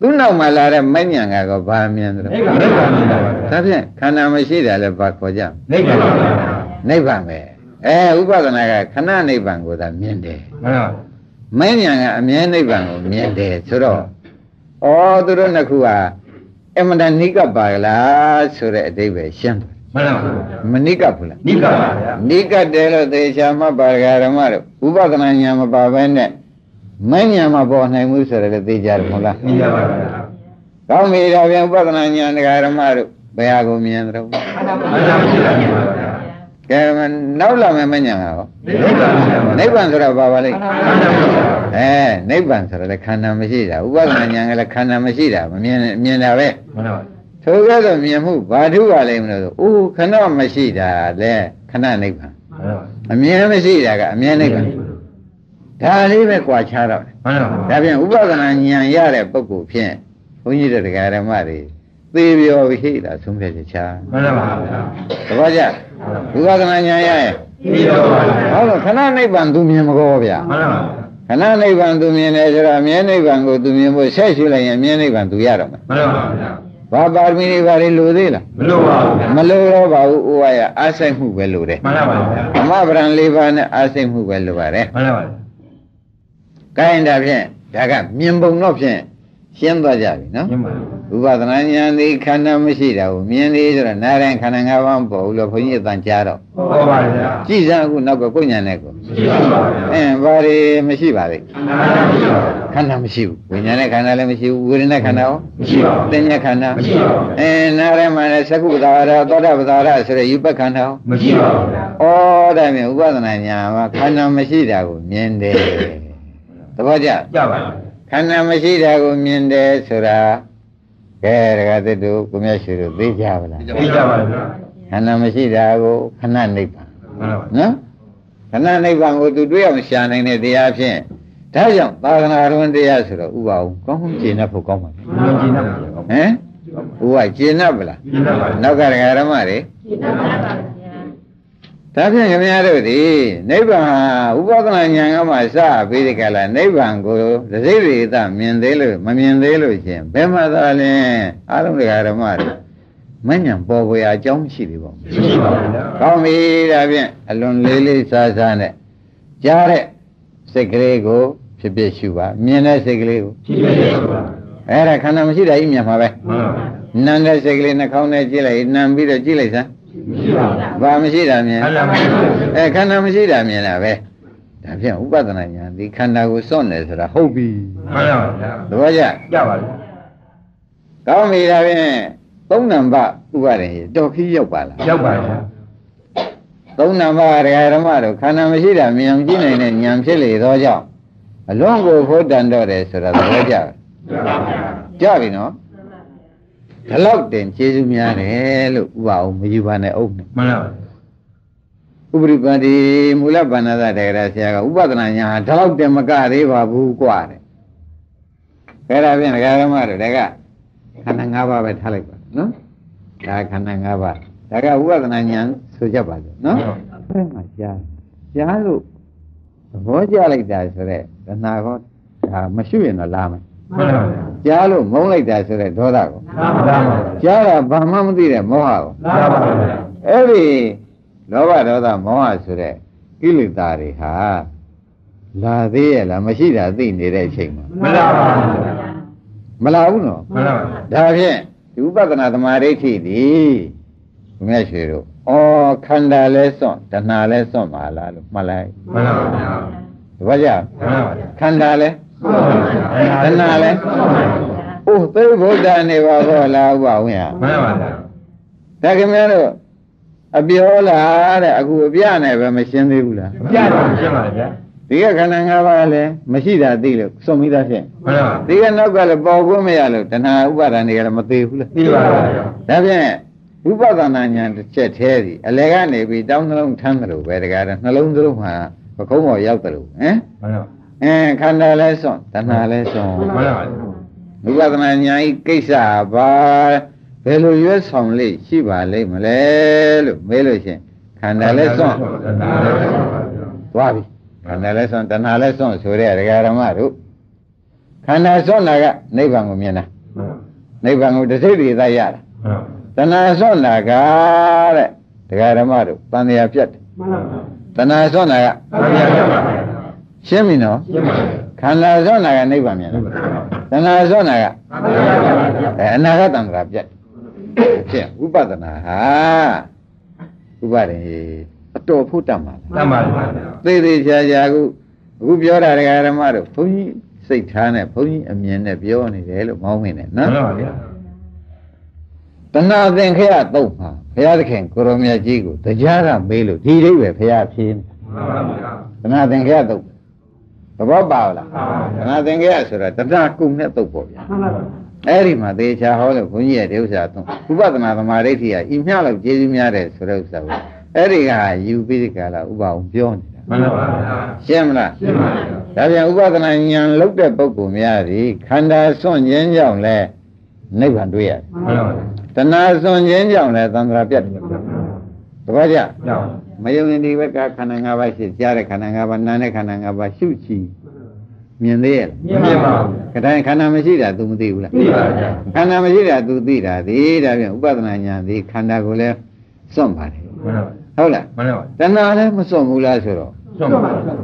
Speaker 2: သူ့နောက်မှာလာတဲ့မဉ္ဇဏ်ကတော့ဘာမြင်တယ်လို့
Speaker 3: နိဗ္ဗာန်နိဗ္ဗာန်ပါဗျာ
Speaker 2: ဒါဖြင့်ခန္ဓာမရှိတာလည်းဘာခေါ်ကြမလဲ
Speaker 3: နိဗ္ဗာန်ပါဗျာ
Speaker 2: နိဗ္ဗာန်ပဲအဲဥပဒနာကခဏနိဗ္ဗာန်ကိုသာမြင်တယ်
Speaker 3: မှန်ပါ
Speaker 2: မဉ္ဇဏ်ကအမြဲနိဗ္ဗာန်ကိုမြင်တယ်ဆိုတော့ဩသူတို့နှစ်ခုဟာအမှန်တန်နိကပ်ပါလားဆိုတဲ့အဓိပ္ပာယ်ရှင်းတယ်
Speaker 3: မှန်ပါ
Speaker 2: မနိကပ်ဘူးလား
Speaker 3: နိဗ္ဗာန်ပါဗျာ
Speaker 2: နိကပ်တယ်လို့သေချာမှတ်ပါဒကာဓမ္မတို့ဥပဒနာဉာဏ်မပါဘဲနဲ့မဉ္ဇဏ်မပေါ်နိုင်ဘူးဆိုရတဲ့သေချာတယ်မဟုတ်လား
Speaker 3: နိဗ္ဗာန်ပါဗျာ
Speaker 2: ကောင်းပြီဒါပြန်ဥပဒနာဉာဏ်တရားဓမ္မတို့ဘယ်ဟာကိုမြင်သလဲ
Speaker 3: ခန္ဓာမရှိတာပါဗျာ
Speaker 2: ကဲမနောက်လာမယ်မဉဏ်ဟာဟော
Speaker 3: နိဗ္ဗာန်ပါဗျာ
Speaker 2: နိဗ္ဗာန်ဆိုတာဘာပါလိမ့်
Speaker 3: ခန္ဓာမရှိတာ
Speaker 2: အဲနိဗ္ဗာန်ဆိုတာလည်းခန္ဓာမရှိတာဥပဒနာဉာဏ်ကလည်းခန္ဓာမရှိတာမမြင်မြင်တာပဲ
Speaker 3: မှန်ပါ
Speaker 2: ထိုကဲ့သို့မြင်မှုဘာထုပါလိမ့်မလို့ဆိုအိုးခဏမရှိတာလဲခဏနိဗ္ဗာန်
Speaker 3: မှန်ပါ
Speaker 2: အမြင်မရှိတာကအမြင်နိဗ္ဗာန်ဒါလေးပဲကြွာချတော့တယ်
Speaker 3: မှန်ပါ
Speaker 2: ဒါပြန်ဥပဒနာဉာဏ်ရတဲ့ပုဂ္ဂိုလ်ဖြင့်ဘုန်းကြီးတို့တရားဓမ္မတွေသေပြောဟိတာသုံးဖြတ်ချက်ချာ
Speaker 3: မှန်ပါဗျာ
Speaker 2: သဘောကျဥပဒနာဉာဏ်ရရဲ့
Speaker 3: ဒီတော့ပါဗျာ
Speaker 2: ဟောတော့ခဏနိဗ္ဗာန်သူမြင်မကောဗျာ
Speaker 3: မှန်ပါ
Speaker 2: ခဏနိဗ္ဗာန်သူမြင်တယ်ဆိုတော့အမြဲနိဗ္ဗာန်ကိုသူမြင်ဖို့ဆက်ရှိလိုက်ရင်အမြဲနိဗ္ဗာန်သူရတော့မယ်
Speaker 3: မှန်ပါဗျာ
Speaker 2: ဘာပါရမီတွေဘာတွေလိုသေးလား
Speaker 3: မလို့ပါဘူးဗျာ
Speaker 2: မလိုတော့ပါဘူးဥဝါယအားစိတ်မှုပဲလိုတယ်
Speaker 3: မှန်ပါဗျာ
Speaker 2: ဓမ္မပဒံ၄ပါးနဲ့အားစိတ်မှုပဲလိုပါတယ်
Speaker 3: မှန်ပါဗျာ
Speaker 2: ကိုင်းဒါဖြင့်ဒါကမြင်ပုံတော့ဖြင့် ရှင်းသွားကြပြီနော်
Speaker 3: မြင်ပါ
Speaker 2: ဥပဒနာဉာဏ်ဒီခန္ဓာမရှိတာကိုမြင်သေးဆိုတော့နာရင်ခန္ဓာ၅ပါးမပေါ်ဘူးလို့ဘုန်းကြီးအတန်ကြားတော့
Speaker 3: ဟုတ်ပါဗျာ
Speaker 2: ကြည်စမ်းအခုနောက်ကကိုယ်ဉာဏ်နဲ့ကို
Speaker 3: ရှိပါဗျာ
Speaker 2: အင်းဘာတွေမရှိပါလေ
Speaker 3: ခန္ဓာမရှိပါဘူး
Speaker 2: ခန္ဓာမရှိဘူးဝိညာဉ်နဲ့ခန္ဓာလည်းမရှိဘူးဝေဒနာခန္ဓာရော
Speaker 3: မရှိပါဘူး
Speaker 2: သင်ညာခန္ဓာ
Speaker 3: မရှိပါဘူး
Speaker 2: အင်းနာရမနဲ့သကုပ္ပတာရသောတာပတာရဆိုတဲ့ယူပခန္ဓာရော
Speaker 3: မရှိပါဘူးဗျာ
Speaker 2: ဩဒါမြင်ဥပဒနာညာမှာခန္ဓာမရှိတာကိုမြင်တယ်သဘောကျ
Speaker 3: ကြပါလား
Speaker 2: ခန္ဓာမရှိတာကိုမြင်တယ်ဆိုတာကဲဒကာသစ်တို့ကိုမြတ်ရှိတို့သိကြပါလား
Speaker 3: သိကြပါဗျာ
Speaker 2: ခန္ဓာမရှိတာကိုခဏနိဗ္ဗာန်
Speaker 3: မှန်ပါဗျာ
Speaker 2: နော်ခဏနိဗ္ဗာန်ကိုသူတွေ့အောင်ရှာနိုင်တဲ့တရားဖြင့်ဒါကြောင့်သာသနာတော်တရားဆိုတော့ဥပအောင်ကောင်းကောင်းကျင့်တတ်ဖို့ကောင်းပါလေ
Speaker 3: မြင်ကြည့်နေပါဗျာ
Speaker 2: ဟမ်ဥပကျင့်တတ်ပလား
Speaker 3: ကျင့်တတ်ပါဗျာ
Speaker 2: နောက်ကဒကာဓမ္မတွေ ဒါဖြင့်ခင်ဗျားတို့ဒီနိဗ္ဗာန်ဟာဥပဒနာဉာဏ်ကမှစပြီးဒီကလာနိဗ္ဗာန်ကိုသတိရိသမြင်သေးလို့မမြင်သေးလို့ရှင်ဘယ်မှာသာလဲအားလုံးဒကာဓမ္မတွေမညံပေါ်ပေါ်အကြောင်းရှိသေးပါ့မ
Speaker 3: ရှိပါဗျာ
Speaker 2: ကောင်းပြီဒါဖြင့်အလွန်လေးလေးစားစားနဲ့ကြားတဲ့စိတ်ကလေးကိုဖြစ်ဖြစ်ရှုပါမြင်တဲ့စိတ်ကလေးကို
Speaker 3: ရှိပါဗျာ
Speaker 2: အဲ့ဒါခန္ဓာမရှိတာကြီးမြင်မှာပဲ
Speaker 3: မှန်ပါဗျာ
Speaker 2: နံတဲ့စိတ်ကလေးနှာခေါင်းနဲ့ကြည့်လိုက်နံပြီးတော့ကြည့်လိုက်စမ်း
Speaker 3: ရှိပါဗျာ
Speaker 2: ဘာမရှိတာမြင်
Speaker 3: ခန္ဓာမရှိပါဘူး
Speaker 2: အဲခန္ဓာမရှိတာမြင်တာပဲဒါဖြင့်ဥပဒနာညာဒီခန္ဓာကိုစွန့်တယ်ဆိုတာဟုတ်ပြီ
Speaker 3: မှန်ပါဗျာ
Speaker 2: သဘောကျ
Speaker 3: ကြပါဗျာ
Speaker 2: ကောင်းပြီဒါဖြင့်သုံးနံပါတ်ဥပါရင်တော်ခီးရောက်ပါလား
Speaker 3: ရောက်ပါဗျာ
Speaker 2: သုံးနံပါတ်ဓမ္မတို့ခန္ဓာမရှိတာမြင်အောင်ကြည့်နိုင်တဲ့ဉာဏ်ဖြစ်လေသောကြောင့်အလွန်ကိုဖို့တန်တော့တယ်ဆိုတာသဘောကျတယ်
Speaker 3: ကြပါဗျာ
Speaker 2: ကြပြီနော် ဒီလောက်တင်ကျေးဇူးများတယ်လို့ဥပအောင်မယူပါနဲ့အုပ်နဲ့
Speaker 3: မှန်ပါဗျာ
Speaker 2: ဥပရိပန္တိမူလဗန္နသတေရဆရာကဥပဒနာညာဟာဒီလောက်တင်မကသေးပါဘူးกว่าတဲ့ခဲဒါဖြင့်ဒကာရမတို့ဒါကခန္ဓာ၅ပါးပဲထားလိုက်ပါနော်ဒါခန္ဓာ၅ပါးဒါကဥပဒနာညာဆိုကြပါစို့နော်အဲ့မှာကြားကြားလို့သဘောကျလိုက်တာဆိုတော့တဏှာကောဒါမရှိရင်တော့လာမယ်
Speaker 3: မှန်ပါဗျာ
Speaker 2: ကြားလို့မုန်းလိုက်တာဆိုတဲ့ဒေါသကို
Speaker 3: လာပါဗျာ
Speaker 2: ကြားတာဘာမှမသိတဲ့မောဟကို
Speaker 3: လာပါဗျာ
Speaker 2: အဲ့ဒီလောဘဒေါသမောဟဆိုတဲ့ကိလေသာတွေဟာလာသေးရဲ့လားမရှိတာသိနေတဲ့အချိန်မှာ
Speaker 3: မလာပါဘူးဗျာ
Speaker 2: မလာဘူးနော်
Speaker 3: မှန်ပါဗျာ
Speaker 2: ဒါဖြင့်ဒီဥပဒနာသမာဓိဋ္ဌိဒီဘုရားရွှေတို့ဩခန္ဓာလဲစွန့်တဏှာလဲစွန့်ပါလားလို့မှတ်လိုက်
Speaker 3: မှန်ပါဗျာ
Speaker 2: တပည့်ကြ
Speaker 3: မှန်ပါဗျာ
Speaker 2: ခန္ဓာလဲ
Speaker 3: မှန်ပါဗျာ
Speaker 2: တဏှာလဲအိုးသေဗုဒ္ဓနေပါဘောလားဥပဝိယ
Speaker 3: မှန်ပါဗျာ
Speaker 2: ဒါခင်ဗျားတို့အပြောလားတဲ့အခုအပြနဲ့ပဲမရှင်းသေးဘူးလား
Speaker 3: ကြပါရှင်းပါဗျာ
Speaker 2: ဒီကခန္ဓာ၅ပါးလည်းမရှိတာသိလို့စွန့်မိသားဖြင့်
Speaker 3: မှန်ပါ
Speaker 2: ဒီကနောက်ကလည်းပေါ်ခွင့်မရလို့တဏှာဥပါဒဏ်တွေကလည်းမသေးဘူးလား
Speaker 3: သိပါဗျာ
Speaker 2: ဒါဖြင့်ဥပဒနာညာတစ်ချက်သေးသည်အလယ်ကနေပြီးတောင်းနှလုံးထမ်းတယ်လို့ပဲတကားတော့နှလုံးသလုံးမှာပကုံးပေါ်ရောက်တယ်လို့ဟမ်
Speaker 3: မှန်ပါ
Speaker 2: အင်းခန္ဓာလည်းစွန့်တဏှာလည်းစွန့်
Speaker 3: မှန်ပါဗျာ
Speaker 2: ဥပဒနာညာဤကိစ္စပါဘယ်လိုရွေးဆောင်လိမ့်ရှိပါလိမ့်မလဲလို့မေးလို့ရှင်ခန္ဓာလည်းစွန့်သွားပြီခန္ဓာလည်းစွန့်တဏှာလည်းစွန့်ဆိုတဲ့ဒကာရမတို့ခန္ဓာစွန့်တာကနိဗ္ဗာန်ကိုမြင်တာနိဗ္ဗာန်ကိုတစ်စိတ်တည်းသာရတာတဏှာစွန့်တာကတဲ့ဒကာရမတို့တန်တရားပြတ်တယ်တဏှာစွန့်တာကရှ င်းပြီနော်ခန္ဓာစွန့်တာကနိဗ္ဗာန်မြင်တာတဏှာစွန့်တာကအဲအနာဂတ်တန်ត្រာပြတ်တယ်ဖြစ်ဥပဒနာဟာဥပဒေအတော်ဖို့တတ်မှာလား
Speaker 3: တမ်းပါဗျာ
Speaker 2: သေးသေးချာချာအခုအခုပြောတာဒကာရမတို့ဘုန်းကြီးစိတ်ထားနဲ့ဘုန်းကြီးအမြင်နဲ့ပြောနေတယ်လို့မောင်းမိနေ
Speaker 3: မှ
Speaker 2: နော်
Speaker 3: န်ပါဗျာ
Speaker 2: တဏှာသင်္ခရတုတ်မှာဘုရားသခင်ကိုရောမြတ်ကြီးကိုတရားကမေးလို့ဒီအိဗယ်ဘုရားဖြေး
Speaker 3: မှန်ပါဗျာ
Speaker 2: တဏှာသင်္ခရတုတ် သဘောပါလားတဏှာသင်္ခရဆိုတာတဏှာကုံနဲ့တုတ်ပေါ့ဗျာအဲ့ဒီမှာသေချာဟောလို့ဘုန်းကြီးရဲ့ဒီဥစ္စာသုံးဥပဒနာသမာဓိဋ္ဌိကဤမြလောက်ကျေးဇူးများတယ်ဆိုတဲ့ဥစ္စာကိုအဲ့ဒီကယူပြီးဒီကလာဥပအောင်ပြောနေတာ
Speaker 3: မှန်ပါဗျာ
Speaker 2: ရှင်းမလား
Speaker 3: ရှင်းပါဗျာ
Speaker 2: ဒါပြန်ဥပဒနာဉာဏ်လောက်တဲ့ပုဂ္ဂိုလ်များသည်ခန္ဓာစွန့်ခြင်းကြောင့်လဲနိဗ္ဗာန်တွေ့ရတယ်
Speaker 3: မှန်ပါဗျာ။
Speaker 2: တဏှာစွန့်ခြင်းကြောင့်လဲသံဃာပြတ်တယ်။တပည့်ကြ
Speaker 3: ကြောက်
Speaker 2: မယုံရင်ဒီဘက်ကခန္ဓာ၅ပါးရှိကြားတဲ့ခန္ဓာ၅ပါးနားတဲ့ခန္ဓာ၅ပါးရှုချီမြင်သေးရဲ့
Speaker 3: မြင်ပါဘူး။
Speaker 2: ခတိုင်းခန္ဓာမရှိတာ तू မသိဘူးလား
Speaker 3: သိပါဗျာ။
Speaker 2: ခန္ဓာမရှိတာ तू သိတာဒီဒါပြန်ဥပဒနာဉာဏ်ဒီခန္ဓာကိုလဲစွန့်ပါတယ်
Speaker 3: မှန်ပါ။
Speaker 2: ဟုတ်လား
Speaker 3: မှန်ပါ။
Speaker 2: တဏှာလည်းမစွန့်ဘူးလားဆိုတော့
Speaker 3: ဆုံးပါ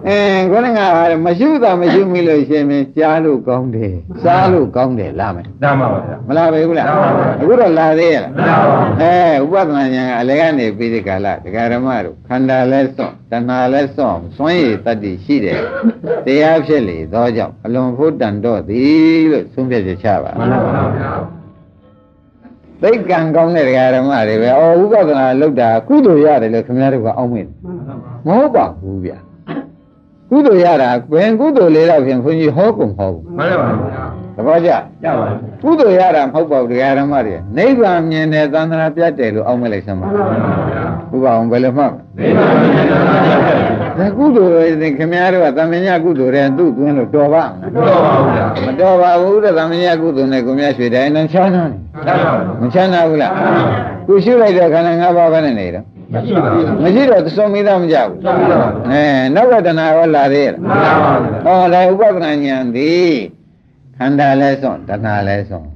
Speaker 2: အင်းခေါင်းကဟာမရှိတာမရှိမိလို့ရှင်မင်းကြားလို့ကောင်းတယ်စားလို့ကောင်းတယ်လားမယ်
Speaker 3: တမ်းပါပါဗျာ
Speaker 2: မလားပဲဘူးလား
Speaker 3: မှန်ပါပါ
Speaker 2: အခုတော့လာသေးရလား
Speaker 3: မှန်ပါပါ
Speaker 2: အဲဥပဒနာဉာဏ်ကအလေကနေပြီးဒီကလာဒကာဓမ္မတို့ခန္ဓာလဲစွန့်တဏှာလဲစွန့်စွန့်ရည်တတ္တိရှိတယ်တရားဖြစ်လေသောကြောင့်အလွန်ဖို့တန်တော့သည်လို့သုံးဖြတ်ချက်ချပါ
Speaker 3: မှန်ပါပါဗျာ
Speaker 2: သိက္ကံကောင်းတဲ့ဒကာဓမ္မတွေပဲအော်ဥပဒနာလောက်တာကုသိုလ်ရတယ်လို့ခင်ဗျားတို့ကအောက်မေ့တယ်မဟုတ်ပါဘူးဗျာကုသိုလ်ရတာဘယ်ကုသိုလ်လေးတော့ဖြင့်ခွန်ကြီးဟောကုန်ဟောဘူး
Speaker 3: မှန်ပါပါဗျာ
Speaker 2: သဘောကျ
Speaker 3: ရပါပြီ
Speaker 2: ကုသိုလ်ရတာမဟုတ်ပါဘူးတရားဓမ္မတွေနိဗ္ဗာန်မြင်တယ်သန္တရာပြတ်တယ်လို့အောက်မဲ့လိုက်စမ်းပါ
Speaker 3: မှန်ပါပါဗျာ
Speaker 2: ဥပအောင်ဘယ်လိုမှတ်
Speaker 3: နိဗ္ဗာန်မြင်တာပါဗျာ
Speaker 2: ဒါကုသိုလ်တွေခင်ဗျားတို့ကသမင်ညကုသိုလ်တွေသူ့သွင်းလို့တော်ပါမ
Speaker 3: တော်ပါ
Speaker 2: ဘူးမတော်ပါဘူးတဲ့သမင်ညကုသိုလ်နဲ့ကိုမြရွှေတိုင်းနဲ့ချမ်းသာနေ
Speaker 3: မ
Speaker 2: ချမ်းသာဘူးလားကိုရှုလိုက်တဲ့ခန္ဓာ၅ပါးပဲနဲ့နေတော့
Speaker 3: မရှိ
Speaker 2: တော့သဆုံးမိသားမကြဘူးအဲနောက်ကတဏှာရောလာသေးရဲ့ဟောဒါဥပဒနာဉာဏ်သည်ခန္ဓာလဲဆုံးတဏှာလဲဆုံး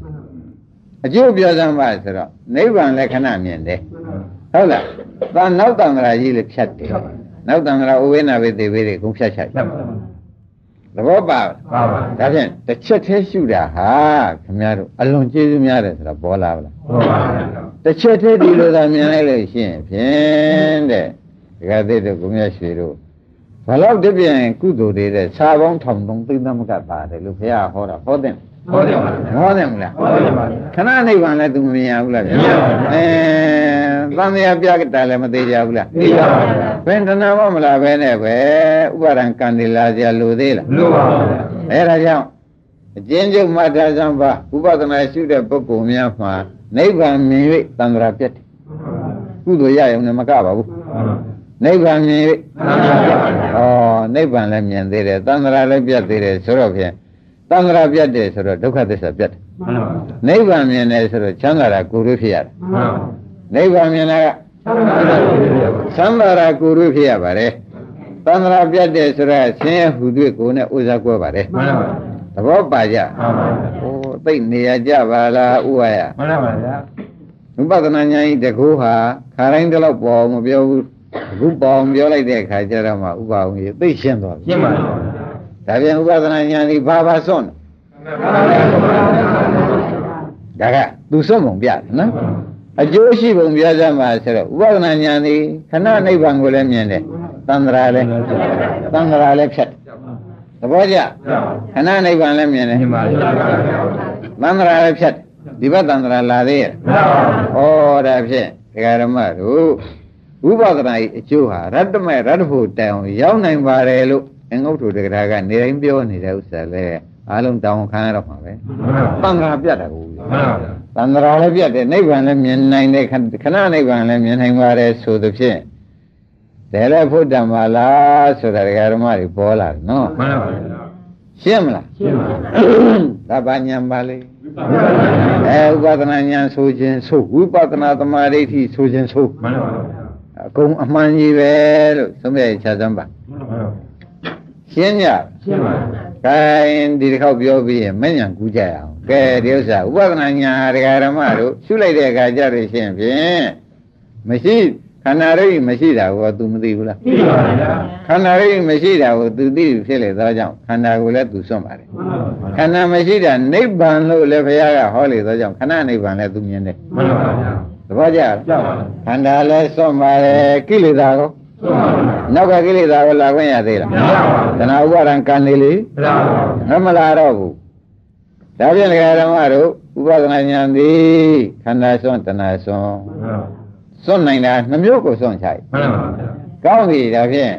Speaker 2: အကျိုးပြောစမ်းပါဆိုတော့နိဗ္ဗာန်လက္ခဏာမြင်တယ်ဟုတ်လား။ဒါနောက်တံ္ဍရာကြီးလည်းဖြတ်တယ် နောက်တံ္ဍရာဥဝိနာဝိသေဝိတွေအကုန်ဖြတ်ချလိုက်
Speaker 3: တမ်းပါ
Speaker 2: သဘောပါ
Speaker 3: ပါပါ
Speaker 2: ဒါဖြင့်တစ်ချက်သေးရှုတာဟာခင်ဗျားတို့အလွန်ကျေးဇူးများတယ်ဆိုတာပေါ်လာပါလား
Speaker 3: ဟုတ်ပါဗျာ
Speaker 2: တစ်ချက်သေးဒီလိုသာမြင်လိုက်လို့ရှိရင်ဖြင့်တဲ့ဒကာသေးတို့ကိုမြတ်ရွှေတို့ဘလောက်တပြည့်ကုသိုလ်တွေတဲ့စာပေါင်းထောင်သုံးသိမ့်သမကပါတယ်လို့ဘုရားဟောတာဟောတဲ့
Speaker 3: ဟောတယ်ပါဗျာ
Speaker 2: ဟောတယ်မလား
Speaker 3: ဟောတယ်ပါဗျာ
Speaker 2: ခဏနိဗ္ဗာန်လည်းသူမမြင်ရဘူးလားဗျာ
Speaker 3: မမြင်ပါဘူး
Speaker 2: အဲသံဃာပြကတာလည်းမသေးကြဘူးလား
Speaker 3: သိပါပါဗျာ
Speaker 2: ဘယ်တဏှာမမလားပဲနဲ့ပဲဥပါဒံကံတိလာကြလို့သေးလား
Speaker 3: လို့ပါဗျာ
Speaker 2: အဲဒါကြောင့်အကျဉ်းချုပ်မှတ်ထားစမ်းပါဥပဒနာရှုတဲ့ပုဂ္ဂိုလ်များမှာနိဗ္ဗာန်မြင်၍သံဃာပြတ်တယ်ကုသိုလ်ရရုံနဲ့မကပါဘူးနိဗ္ဗာန်မြင်၍သံဃာပြတ်ဩနိဗ္ဗာန်လည်းမြင်သေးတယ်သံဃာလည်းပြတ်သေးတယ်ဆိုတော့ဖြင့် သံဃာပြတ်တယ်ဆိုတော့ဒုက္ခသစ္စာပြတ်တယ်
Speaker 3: မှန်ပါဘူး
Speaker 2: နိဗ္ဗာန်မြင်တယ်ဆိုတော့ချမ်းသာတာကိုယ်တွေ့ဖြစ်ရတယ်
Speaker 3: မှန်ပါဘူး
Speaker 2: နိဗ္ဗာန်မြင်တာကသံဃာရာကိုယ်တွေ့ဖြစ်ရပါတယ်သံဃာပြတ်တယ်ဆိုတော့ဆင်းရဲဟူတွေ့ကိုယ်နဲ့ဥစားကွဲပါတယ်
Speaker 3: မှန်ပါဘူး
Speaker 2: သဘောပါကြ
Speaker 3: မှန်ပါဘူး
Speaker 2: ဟိုသိနေရကြပါလားဥပါယ
Speaker 3: မှန်ပါဗျာ
Speaker 2: ဝိပဿနာဉာဏ်ဤတကူဟာခါတိုင်းတလောက်ပေါ်မပြောဘူးအခုပေါ်ပြောလိုက်တဲ့အခါကျတော့မှဥပါဝင်သိရှင်းသွားပြီ
Speaker 3: ရှင်းပါပြီ
Speaker 2: ဒါပြန်ဥပဒနာဉာဏ်ဤဘာဘာစွန့်လဲဒါကသူစွန့်ပုံပြတယ်နော်။အကျိုးရှိပုံပြကြမှာဆိုတော့ဥပဒနာဉာဏ်ဤခဏနိဗ္ဗာန်ကိုလည်းမြင်တယ်။သန္တရာလည်းသန္တရာလည်းဖြတ်တယ်။သဘောကျခဏနိဗ္ဗာန်လည်းမြင်တယ်
Speaker 3: ရှင်းပါဗျာ
Speaker 2: သန္တရာလည်းဖြတ်တယ်ဒီဘက်သန္တရာလာသေးရဲ့
Speaker 3: မှန်ပါဗျာ
Speaker 2: ဩဒါဖြင့်ဒကာရမတို့ဝိပဿနာ၏အကျိုးဟာရတ္တမေရတ္တဖို့တိုင်အောင်ရောက်နိုင်ပါတယ်လို့ အင်္ဂုတ္တဒကာကနေတိုင်းပြောနေတဲ့ဥစ္စာလဲအားလုံးတောင်းခံရတော့မှာပဲ
Speaker 3: မှန်ပါ
Speaker 2: သန္တရာပြတ်တာကို
Speaker 3: မှန်ပါဗျာ
Speaker 2: သန္တရာလည်းပြတ်တယ်နိဗ္ဗာန်လည်းမြင်နိုင်တယ်ခဏခဏနိဗ္ဗာန်လည်းမြင်နိုင်ပါတယ်ဆိုသဖြင့်တယ်လည်းဖို့တံပါလားဆိုတာဒကာရမတွေပေါ်လာတယ်နော်
Speaker 3: မှန်ပါဗျာ
Speaker 2: ရှင်းမလား
Speaker 3: ရှင်းပါ
Speaker 2: ဒါဘာညာပါလေအဲဥပဒနာညာဆိုခြင်းဆိုဝိပဿနာသမာဓိဋ္ဌိဆိုခြင်းဆို
Speaker 3: မှန်ပါဗျာ
Speaker 2: အကုန်အမှန်ကြီးပဲလို့သုံးပြချစမ်းပါ
Speaker 3: မှန်ပါ
Speaker 2: ရှင်းကြ
Speaker 3: ရှင်းပါ
Speaker 2: ခိုင်းဒီတစ်ခေါက်ပြောပြီးရင်မဉ္ဇဉ်ကူးကြရအောင်ကဲဒီဥစ္စာဥပဒနာညာဒကာရမတို့ရှုလိုက်တဲ့အခါကျတော့ရှင်းဖြင့်မရှိခန္ဓာရိပ်မရှိတာကို तू မသိဘူးလား
Speaker 3: သိပါဗျာ
Speaker 2: ခန္ဓာရိပ်မရှိတာကို तू သိဖြစ်လေသောကြောင့်ခန္ဓာကိုလည်း तू စွန့်ပါတယ်
Speaker 3: မှန်ပါ
Speaker 2: ခန္ဓာမရှိတာနိဗ္ဗာန်လို့လည်းဘုရားကဟောလေသောကြောင့်ခဏနိဗ္ဗာန်လည်း तू မြင်တယ်
Speaker 3: မှန်ပါဗျာ
Speaker 2: သဘောကျလား
Speaker 3: ကြောက်ပါ
Speaker 2: ခန္ဓာလည်းစွန့်ပါတယ်ကိလေသာကို
Speaker 3: ဆုံးပါဗျာ
Speaker 2: နောက်ကကိလေသာကိုလာခွင့်ရသေးလား
Speaker 3: မရပါဘူး
Speaker 2: တဏှာဥပါဒံကံနေလေ
Speaker 3: မရပါဘူး
Speaker 2: ငမလာတော့ဘူးဒါဖြင့်လေဓမ္မတို့ဥပဒနာဉာဏ်သည်ခန္ဓာစွန့်တဏှာစွန့်စွန့်နိုင်တာနှမျိုးကိုစွန့်ချိုက်
Speaker 3: မှန်ပါဗျာ
Speaker 2: ကောင်းပြီဒါဖြင့်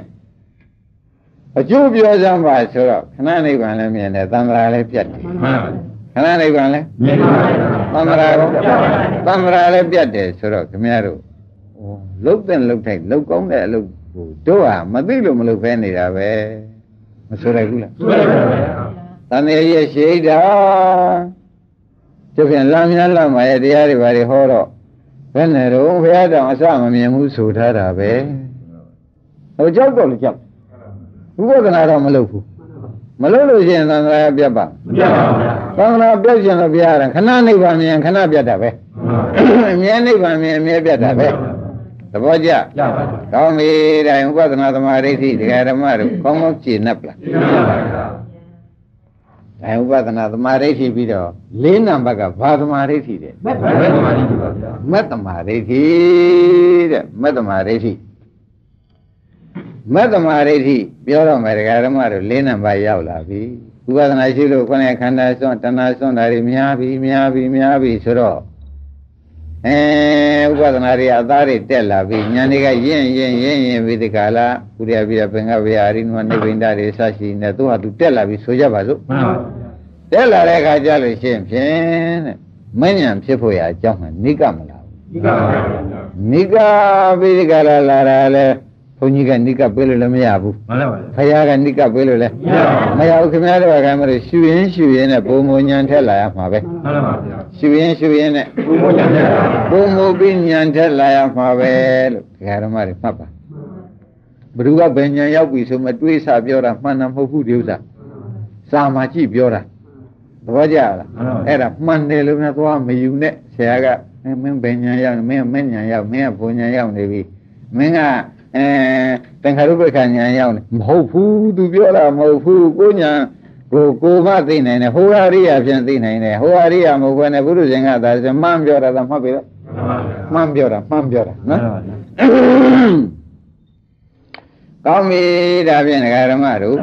Speaker 2: အကျိုးပြောစမ်းပါဆိုတော့ခဏနိဗ္ဗာန်လည်းမြင်တယ်သံဃာလည်းပြတ်တယ်
Speaker 3: မှန်ပါဗျာ
Speaker 2: ခဏနိဗ္ဗာန်လည်း
Speaker 3: မြင်ပါဗျာ
Speaker 2: သံဃာရောသံဃာလည်းပြတ်တယ်ဆိုတော့ခင်ဗျားတို့ဟို လုတ်တဲ့လုတ်ထိုက်လုတ်ကောင်းတဲ့အလုပ်ကိုတို့ဟာမသိလို့မလုပ်ဖဲနေတာပဲမဆိုရဘူးလား
Speaker 3: ဆွဲပါဗျာ
Speaker 2: တန်ရရဲ့ရှိတာဒီဖြင့်လမ်းများလမ်းမှာရဲ့တရားတွေဘာတွေဟောတော့ဘယ်နဲ့တော့ဘုရားတောင်အစမမြင်ဘူးဆိုထားတာပဲဟိုကြောက်တော့လေကြောက်ဥပဒနာတော့မလုပ်ဘူးမလုပ်လို့ရှိရင်သံဃာပြတ်ပါ
Speaker 3: မပြပါဗျာ
Speaker 2: သံဃာပြတ်ခြင်းလို့ဘုရားကခဏနိဗ္ဗာန်မြင်ခဏပြတ်တာပဲအမြဲနိဗ္ဗာန်မြင်အမြဲပြတ်တာပဲ သဘောကျ
Speaker 3: ရပါဗျာ
Speaker 2: ကောင်းပြီဒါရင်ဥပဒနာသမာဓိဋ္ဌိဒကာဓမ္မတို့ကောင်းကောင်းကြည်납လား
Speaker 3: ရပါဗျာ
Speaker 2: ဒါရင်ဥပဒနာသမာဓိဋ္ဌိပြီးတော့လေးနံပါတ်ကဘာသမာဓိဋ္ဌိတဲ့
Speaker 3: ဘယ်မှာဒီပါဗျာ
Speaker 2: မက်သမာဓိဋ္ဌိတဲ့မက်သမာဓိဋ္ဌိမက်သမာဓိဋ္ဌိပြောတော့မယ်ဒကာဓမ္မတို့လေးနံပါတ်ရောက်လာပြီဥပဒနာရှိလို့ခொနဲ့ခန္ဓာစွန့်တဏှာစွန့်တာတွေများပြီများပြီများပြီဆိုတော့ အဲဥပဒနာတွေအသားတွေတက်လာပြီဉာဏ်တွေကရင့်ရင့်ရင့်ရင့်ပြီးဒီကလာဥရိယပိယပင်ကဗျာအရိနုနိဗ္ဗိန္ဒတွေစရှိနေသူဟာသူတက်လာပြီဆိုကြပါစို့
Speaker 3: မှန်ပါ
Speaker 2: တက်လာတဲ့အခါကျလို့ရှိရင်ဖြင့်တဲ့မဉ္ဇဉ်ဖြစ်ဖို့ရအကြောင်းကနိကမလားဘူး
Speaker 3: ဒီကပါဗျာ
Speaker 2: နိကပိဒီကလာလာတာလေဘုန်းကြီးကနိကပေးလို့လည်းမရဘူး
Speaker 3: မှန်ပါဗျာ
Speaker 2: ခရားကနိကပေးလို့လည်းမရဘူးခင်ဗျားတို့ကမလို့ရှူရင်ရှူရင်နဲ့ဘုံမညံထက်လာရမှာပဲ
Speaker 3: မှန်ပါဗျာ
Speaker 2: ရှူရင်ရှူရင်နဲ့
Speaker 3: ဘုရားကျန်တဲ့
Speaker 2: ဘုံမပြီးညံထက်လာရမှာပဲလို့ဒကာဓမ္မတွေမှတ်ပါဘ누구ကဘယ်ညံရောက်ပြီဆိုမှတွေးစားပြောတာမှန်တာမဟုတ်ဘူးဒီဥစ္စာစာမှာကြည့်ပြောတာသဘောကျလားအဲ့ဒါမှန်တယ်လို့များသွားမယူနဲ့ဆရာကမင်းဘယ်ညံရောက်မင်းမင်းညံရောက်မင်းကဘုံညံရောက်နေပြီမင်းကအဲတန်ခါရုပ္ပခဏညံရောက်နေမဟုတ်ဘူးသူပြောတာမဟုတ်ဘူးကိုညံ ကိုကိုမသိနိုင်တယ်ဟိုဟာရိယာဖြင့်သိနိုင်တယ်ဟိုဟာရိယာမဟုတ်ဘဲနဲ့ဘုရုရှင်ကသာဆိုမှန်ပြောတာသာမှတ်ပြီတော့
Speaker 3: မှန်ပါဗျာ
Speaker 2: မှန်ပြောတာမှန်ပြောတာ
Speaker 3: မှန်
Speaker 2: နော်
Speaker 3: ပါဗျာ
Speaker 2: ကောင်းပြီဒါဖြင့်ဒကာဓမ္မတို့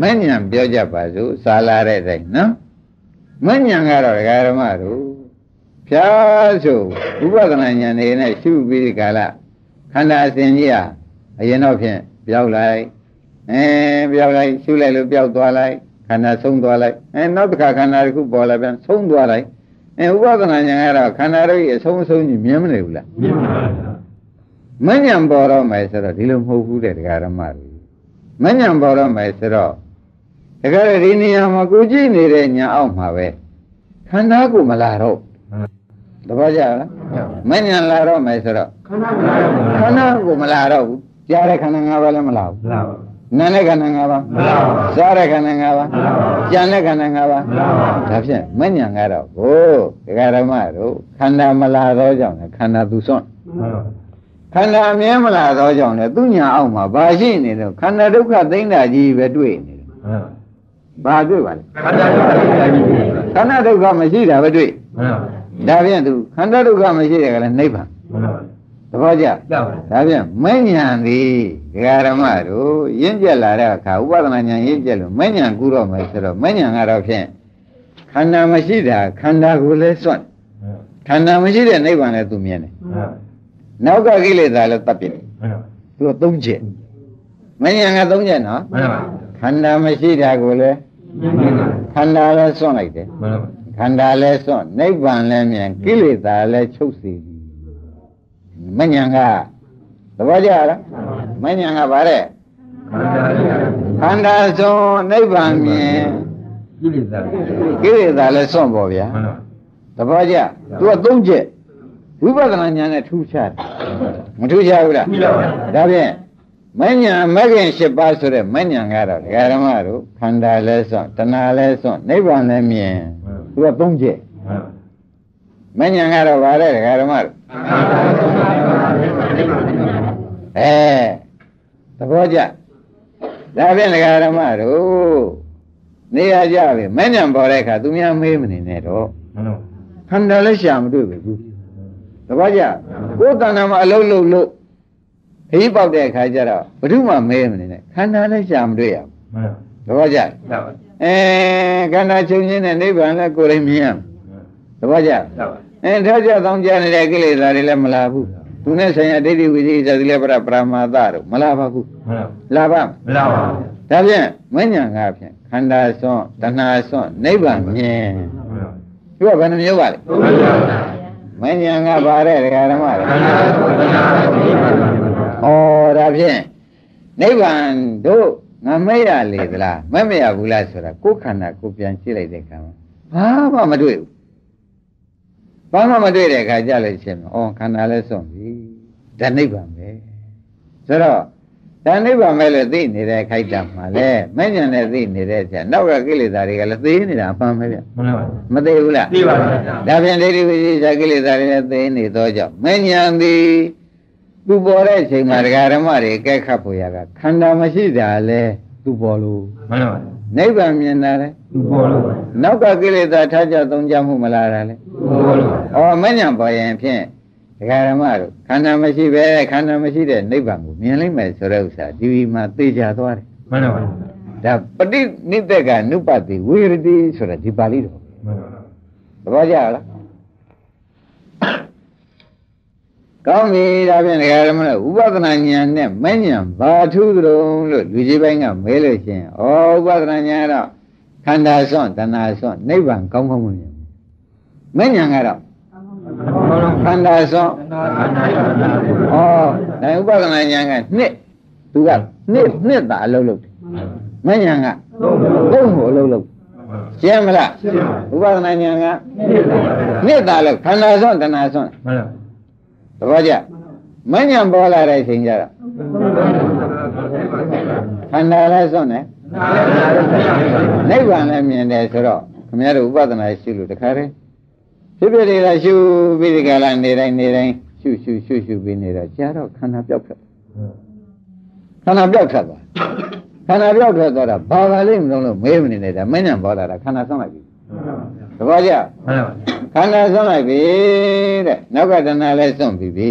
Speaker 2: မဉ္ဇဉ်ပြောကြပါစို့စာလာတဲ့တိုင်နော်မဉ္ဇဉ်ကတော့ဒကာဓမ္မတို့ဖြားဆိုဥပဒနာဉာဏ်နေနဲ့ရှုပြီးဒီကာလခန္ဓာအစဉ်ကြီးဟာအရင်တော့ဖြင့်ပြောက်လိုက် အဲပြောက်လိုက်ရှုလိုက်လို့ပြောက်သွားလိုက်ခန္ဓာဆုံးသွားလိုက်အဲနောက်တစ်ခါခန္ဓာတစ်ခုပေါ်လာပြန်ဆုံးသွားလိုက်အဲဥပဒနာဉာဏ်ကတော့ခန္ဓာတို့ရဲ့အဆုံးအဆုံးကြီးမြင်မနေဘူးလား
Speaker 3: မြင်ပါဗျာ
Speaker 2: မညံပေါ်တော့မယ်ဆိုတော့ဒီလိုမဟုတ်ဘူးတဲ့ဒကာရမတွေမညံပေါ်တော့မယ်ဆိုတော့ဒကာရဒီနေရာမှာကိုကြည့်နေတဲ့ညာအောက်မှာပဲခန္ဓာကိုမလာတော့တပည့်ကြလားမညံလာတော့မယ်ဆိုတော့
Speaker 3: ခန္ဓာမလာတော့
Speaker 2: ခန္ဓာကိုမလာတော့ဘူးကြားတဲ့ခန္ဓာ၅ပါးလည်းမလာဘူး
Speaker 3: လာပါ
Speaker 2: နာနဲ့ခန္ဓာ၅ပါး
Speaker 3: မလာပါဘူး
Speaker 2: စားတဲ့ခန္ဓာ၅ပါး
Speaker 3: မလာပါဘူး
Speaker 2: ကြံတဲ့ခန္ဓာ၅ပါး
Speaker 3: မလာပါဘူး
Speaker 2: ဒါဖြင့်မညံကတော့ဘိုးဒကာရမတို့ခန္ဓာမလာတော့ကြောင့်လည်းခန္ဓာသူစွန့်
Speaker 3: မှန်ပါ
Speaker 2: ခန္ဓာအမြဲမလာသောကြောင့်လေသူညာအောက်မှာဘာရှိနေတော့ခန္ဓာဒုက္ခသိမ့်တာကြီးပဲတွေ့နေတယ်
Speaker 3: မှန်။
Speaker 2: ဘာတွေ့ပါလဲ
Speaker 3: ခန္ဓာကိုယ်တိုင်းကြီး။
Speaker 2: ခန္ဓာဒုက္ခမရှိတာပဲတွေ့
Speaker 3: မှန်ပါ။
Speaker 2: ဒါဖြင့်သူခန္ဓာဒုက္ခမရှိတယ်ကလည်းနိဗ္ဗာန်
Speaker 3: မှန်ပါ။
Speaker 2: သဘောကျ
Speaker 3: ရပါ။
Speaker 2: ဒါဖြင့်မဉ္ဇဏ်သည်ဒကာရမတို့ရင့်ကျက်လာတဲ့အခါဥပဒနာဉာဏ်ရင့်ကျက်လို့မဉ္ဇဏ်ကူတော့မယ်ဆိုတော့မဉ္ဇဏ်ကတော့ဖြင့်ခန္ဓာမရှိတာခန္ဓာကိုလည်းစွန့်ခန္ဓာမရှိတဲ့နိဗ္ဗာန်လည်းသူမြင်တယ်
Speaker 3: မှန်။
Speaker 2: နောက်ကကိလေသာလည်းတတ်ပြစ်တယ်
Speaker 3: မှန်။
Speaker 2: သူကသုံးချက်မဉ္ဇဏ်ကသုံးချက်နော်
Speaker 3: မှန်ပါ
Speaker 2: ခန္ဓာမရှိတာကိုလည်း
Speaker 3: မှန်ပါ
Speaker 2: ခန္ဓာလည်းစွန့်လိုက်တယ်
Speaker 3: မှန်ပါ
Speaker 2: ခန္ဓာလည်းစွန့်နိဗ္ဗာန်လည်းမြင်ကိလေသာလည်းချုပ်စေသည် မဉ္ဇဏ်ကသဘောကျလားမဉ္ဇဏ်ကဗါတဲ့
Speaker 3: ခန္ဓာ
Speaker 2: ခန္ဓာစွန့်နိဗ္ဗာန်မြင်
Speaker 3: ကြည့်လိမ့်သာ
Speaker 2: ကိလေသာလည်းစွန့်ပေါ်ဗျာ
Speaker 3: မှန်ပါ
Speaker 2: သဘောကျသူကသုံးချက်ဝိပဿနာဉာဏ်နဲ့ထူးခြားတယ်မထူးခြားဘူးလား
Speaker 3: ကြည့်ပါဦး
Speaker 2: ဒါဖြင့်မဉ္ဇဏ်မဂ္ဂင်၈ပါးဆိုတဲ့မဉ္ဇဏ်ကတော့ဒကာဓမ္မတို့ခန္ဓာလည်းစွန့်တဏှာလည်းစွန့်နိဗ္ဗာန်လည်းမြင်သူကသုံးချက်
Speaker 3: မှန်ပါ
Speaker 2: မဉ္ဇဏ်ကတော့ဗါတဲ့ဒကာဓမ္မတို့ အဲသဘောကျဒါဖြင့်ဒကာဓမ္မတို့နေရကြပြီမဉ္ဇဏ်ပေါ်တဲ့အခါသူများမေးမနေနဲ့တော့
Speaker 3: မှန်ပါ
Speaker 2: ခန္ဓာလည်းရှာမတွေ့ဘူးသဘောကျကိုယ်တဏ္ဍာမှာအလုံးလုံးလို့ခရီးပေါက်တဲ့အခါကျတော့ဘယ်သူမှမေးမနေနဲ့ခန္ဓာလည်းရှာမတွေ့ရ
Speaker 3: မှန်
Speaker 2: ဘူးသဘောကျ
Speaker 3: ပါပါ
Speaker 2: အဲခန္ဓာချုပ်ခြင်းနဲ့နိဗ္ဗာန်လည်းကိုယ်ရင်မြင်ရမယ်သဘောကျ
Speaker 3: ပါပါ
Speaker 2: အဲထောက်ကြတောင်းကြနေတဲ့ကိလေသာတွေလည်းမလာဘူးသူနဲ့ဆိုင်ရာဒိဋ္ဌိဝိသေသတိလည်းပရပရမာသတို့မလာပါဘူး
Speaker 3: မှန်
Speaker 2: လာပါ
Speaker 3: မလာပါဘူး
Speaker 2: ဒါဖြင့်မဉ္ဇဏ်ကားဖြင့်ခန္ဓာစွန့်တဏှာစွန့်နိဗ္ဗာန်မြင်သူကဘယ်နှမျိုးပါလဲမဉ္ဇဏ်ကပါတဲ့ဒကာဓမ္မတွေ
Speaker 3: ခန္ဓာကိုယ်တရားကိုမှန်ပါ
Speaker 2: ဩဒါဖြင့်နိဗ္ဗာန်တို့ငါမဲ့ရလေသလားမဲ့မရဘူးလားဆိုတာကိုယ်ခန္ဓာကိုယ်ပြန်ကြည့်လိုက်တဲ့အခါမှာဘာမှမတွေ့ဘူး ဘာမှမတွေ့တဲ့အခါကြလို့ရှင်းမယ်ဩခန္ဓာလည်းစွန့်ပြီဒါနိဗ္ဗာန်ပဲဆိုတော့ဒါနိဗ္ဗာန်ပဲလို့သိနေတဲ့ခိုက်တာမှာလေမဲ့ညာနဲ့သိနေတဲ့ဆရာနောက်ကကိလေသာတွေကလည်းသိနေတာအမှန်ပဲဗျ
Speaker 3: မှန်ပါ
Speaker 2: မသိဘူးလား
Speaker 3: သိပါပါ
Speaker 2: ဒါဖြင့်ဒိဋ္ဌိဝိသေသကိလေသာတွေလည်းသိနေသောကြောင့်မဲ့ညာသည်သူပေါ်တဲ့အချိန်မှာဒကာဓမ္မတွေကဲခတ်ဖို့ရကခန္ဓာမရှိတာလဲသူပေါ်လို့
Speaker 3: မှန်ပါ
Speaker 2: နိဗ္ဗာန်မြင်တာလဲ
Speaker 3: သူပေါ်လို့
Speaker 2: နောက်ကကိလေသာထားကြသုံးကြမှုမလားတာလဲ
Speaker 3: သူပေါ်လို့
Speaker 2: ဩမညာပေါ်ရင်ဖြင့်ဒကာဓမ္မတို့ခန္ဓာမရှိပဲခန္ဓာမရှိတဲ့နိဗ္ဗာန်ကိုမြင်လိမ့်မယ်ဆိုတဲ့ဥစ္စာဒီမှာသိကြသွားတယ်
Speaker 3: မှန်ပါ
Speaker 2: ဒါပဋိနိစ္စကနုပတိဝိရတိဆိုတာဒီပါဠိတော်
Speaker 3: မှန်ပါ
Speaker 2: သဘောကျလား ကောင်းပြီဒါဖြင့်ဒကာရမလို့ဥပဒနာဉာဏ်နဲ့မဉဏ်ဘာထူးသတုံးလို့လူကြီးပိုင်းကမဲလို့ရှရင်ဩဥပဒနာဉာဏ်ကတော့ခန္ဓာစွန့်တဏှာစွန့်နိဗ္ဗာန်ကောင်းကောင်းမမြင်ဘူးမဉဏ်ကတော့ခန္ဓာစွန့်ဩဒါဥပဒနာဉာဏ်ကနှစ်သူကနှစ်နှစ်သာအလုပ်လုပ်တယ်မဉဏ်ကသုံးဖို့အလုပ်လုပ်ရှင်းမလားဥပဒနာဉာဏ်ကနှစ်သာလို့ခန္ဓာစွန့်တဏှာစွန့်
Speaker 3: မှန်ပါ
Speaker 2: သဘောကျမညံပေါ်လာတဲ့အချိန်ကျတော့ခန္ဓာလည်းစွန့်တယ်နိဗ္ဗာန်လည်းမြင်တယ်ဆိုတော့ခင်ဗျားတို့ဥပဒနာရှုလို့တခါတည်းဖြစ်ဖြစ်တွေကရှုပြီးဒီကလာနေတိုင်းနေတိုင်းရှုရှုရှုရှုပြီးနေတော့ကြာတော့ခန္ဓာပြောက်ထွက်ခန္ဓာပြောက်ထွက်သွားခန္ဓာပြောက်ထွက်သွားတာဘာပါလိမ့်မလို့လို့မေးမနေနဲ့ဒါမညံပေါ်လာတာခန္ဓာစွန့်လိုက်ပြီသ ဘောကျ
Speaker 3: မှန်ပါ
Speaker 2: ခန္ဓာဆွန့်လိုက်ပြီတဲ့နောက်ကတဏှာလည်းဆွန့်ပြီပြီ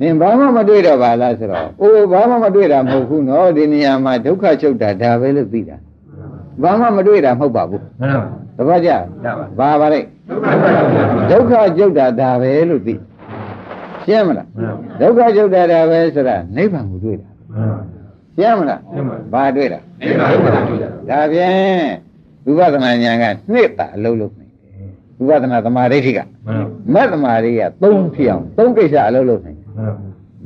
Speaker 2: နင်ဘာမှမတွေ့တော့ပါလားဆိုတော့အိုးဘာမှမတွေ့တာမဟုတ်ဘူးနော်ဒီနေရာမှာဒုက္ခချုပ်တာဒါပဲလို့သိတာဘာမှမတွေ့တာမဟုတ်ပါဘူး
Speaker 3: မှန်ပါ
Speaker 2: တပည့်ကြဘာပါလဲဒုက္ခချုပ်တာဒါပဲလို့သိရှင်းမလားဒုက္ခချုပ်တာဒါပဲဆိုတာနိဗ္ဗာန်ကိုတွေ့တာရှင်းမလားဘာတွေ့တာဒါဖြင့် ဝိပဿနာဉာဏ်ကနှစ်တာအလုံးလုံးနေဝိပဿနာသမာဓိဋ္ဌိကမတ်သမာဓိက၃ဖြစ်အောင်၃ကိစ္စအလုပ်လုပ်နိုင်တယ်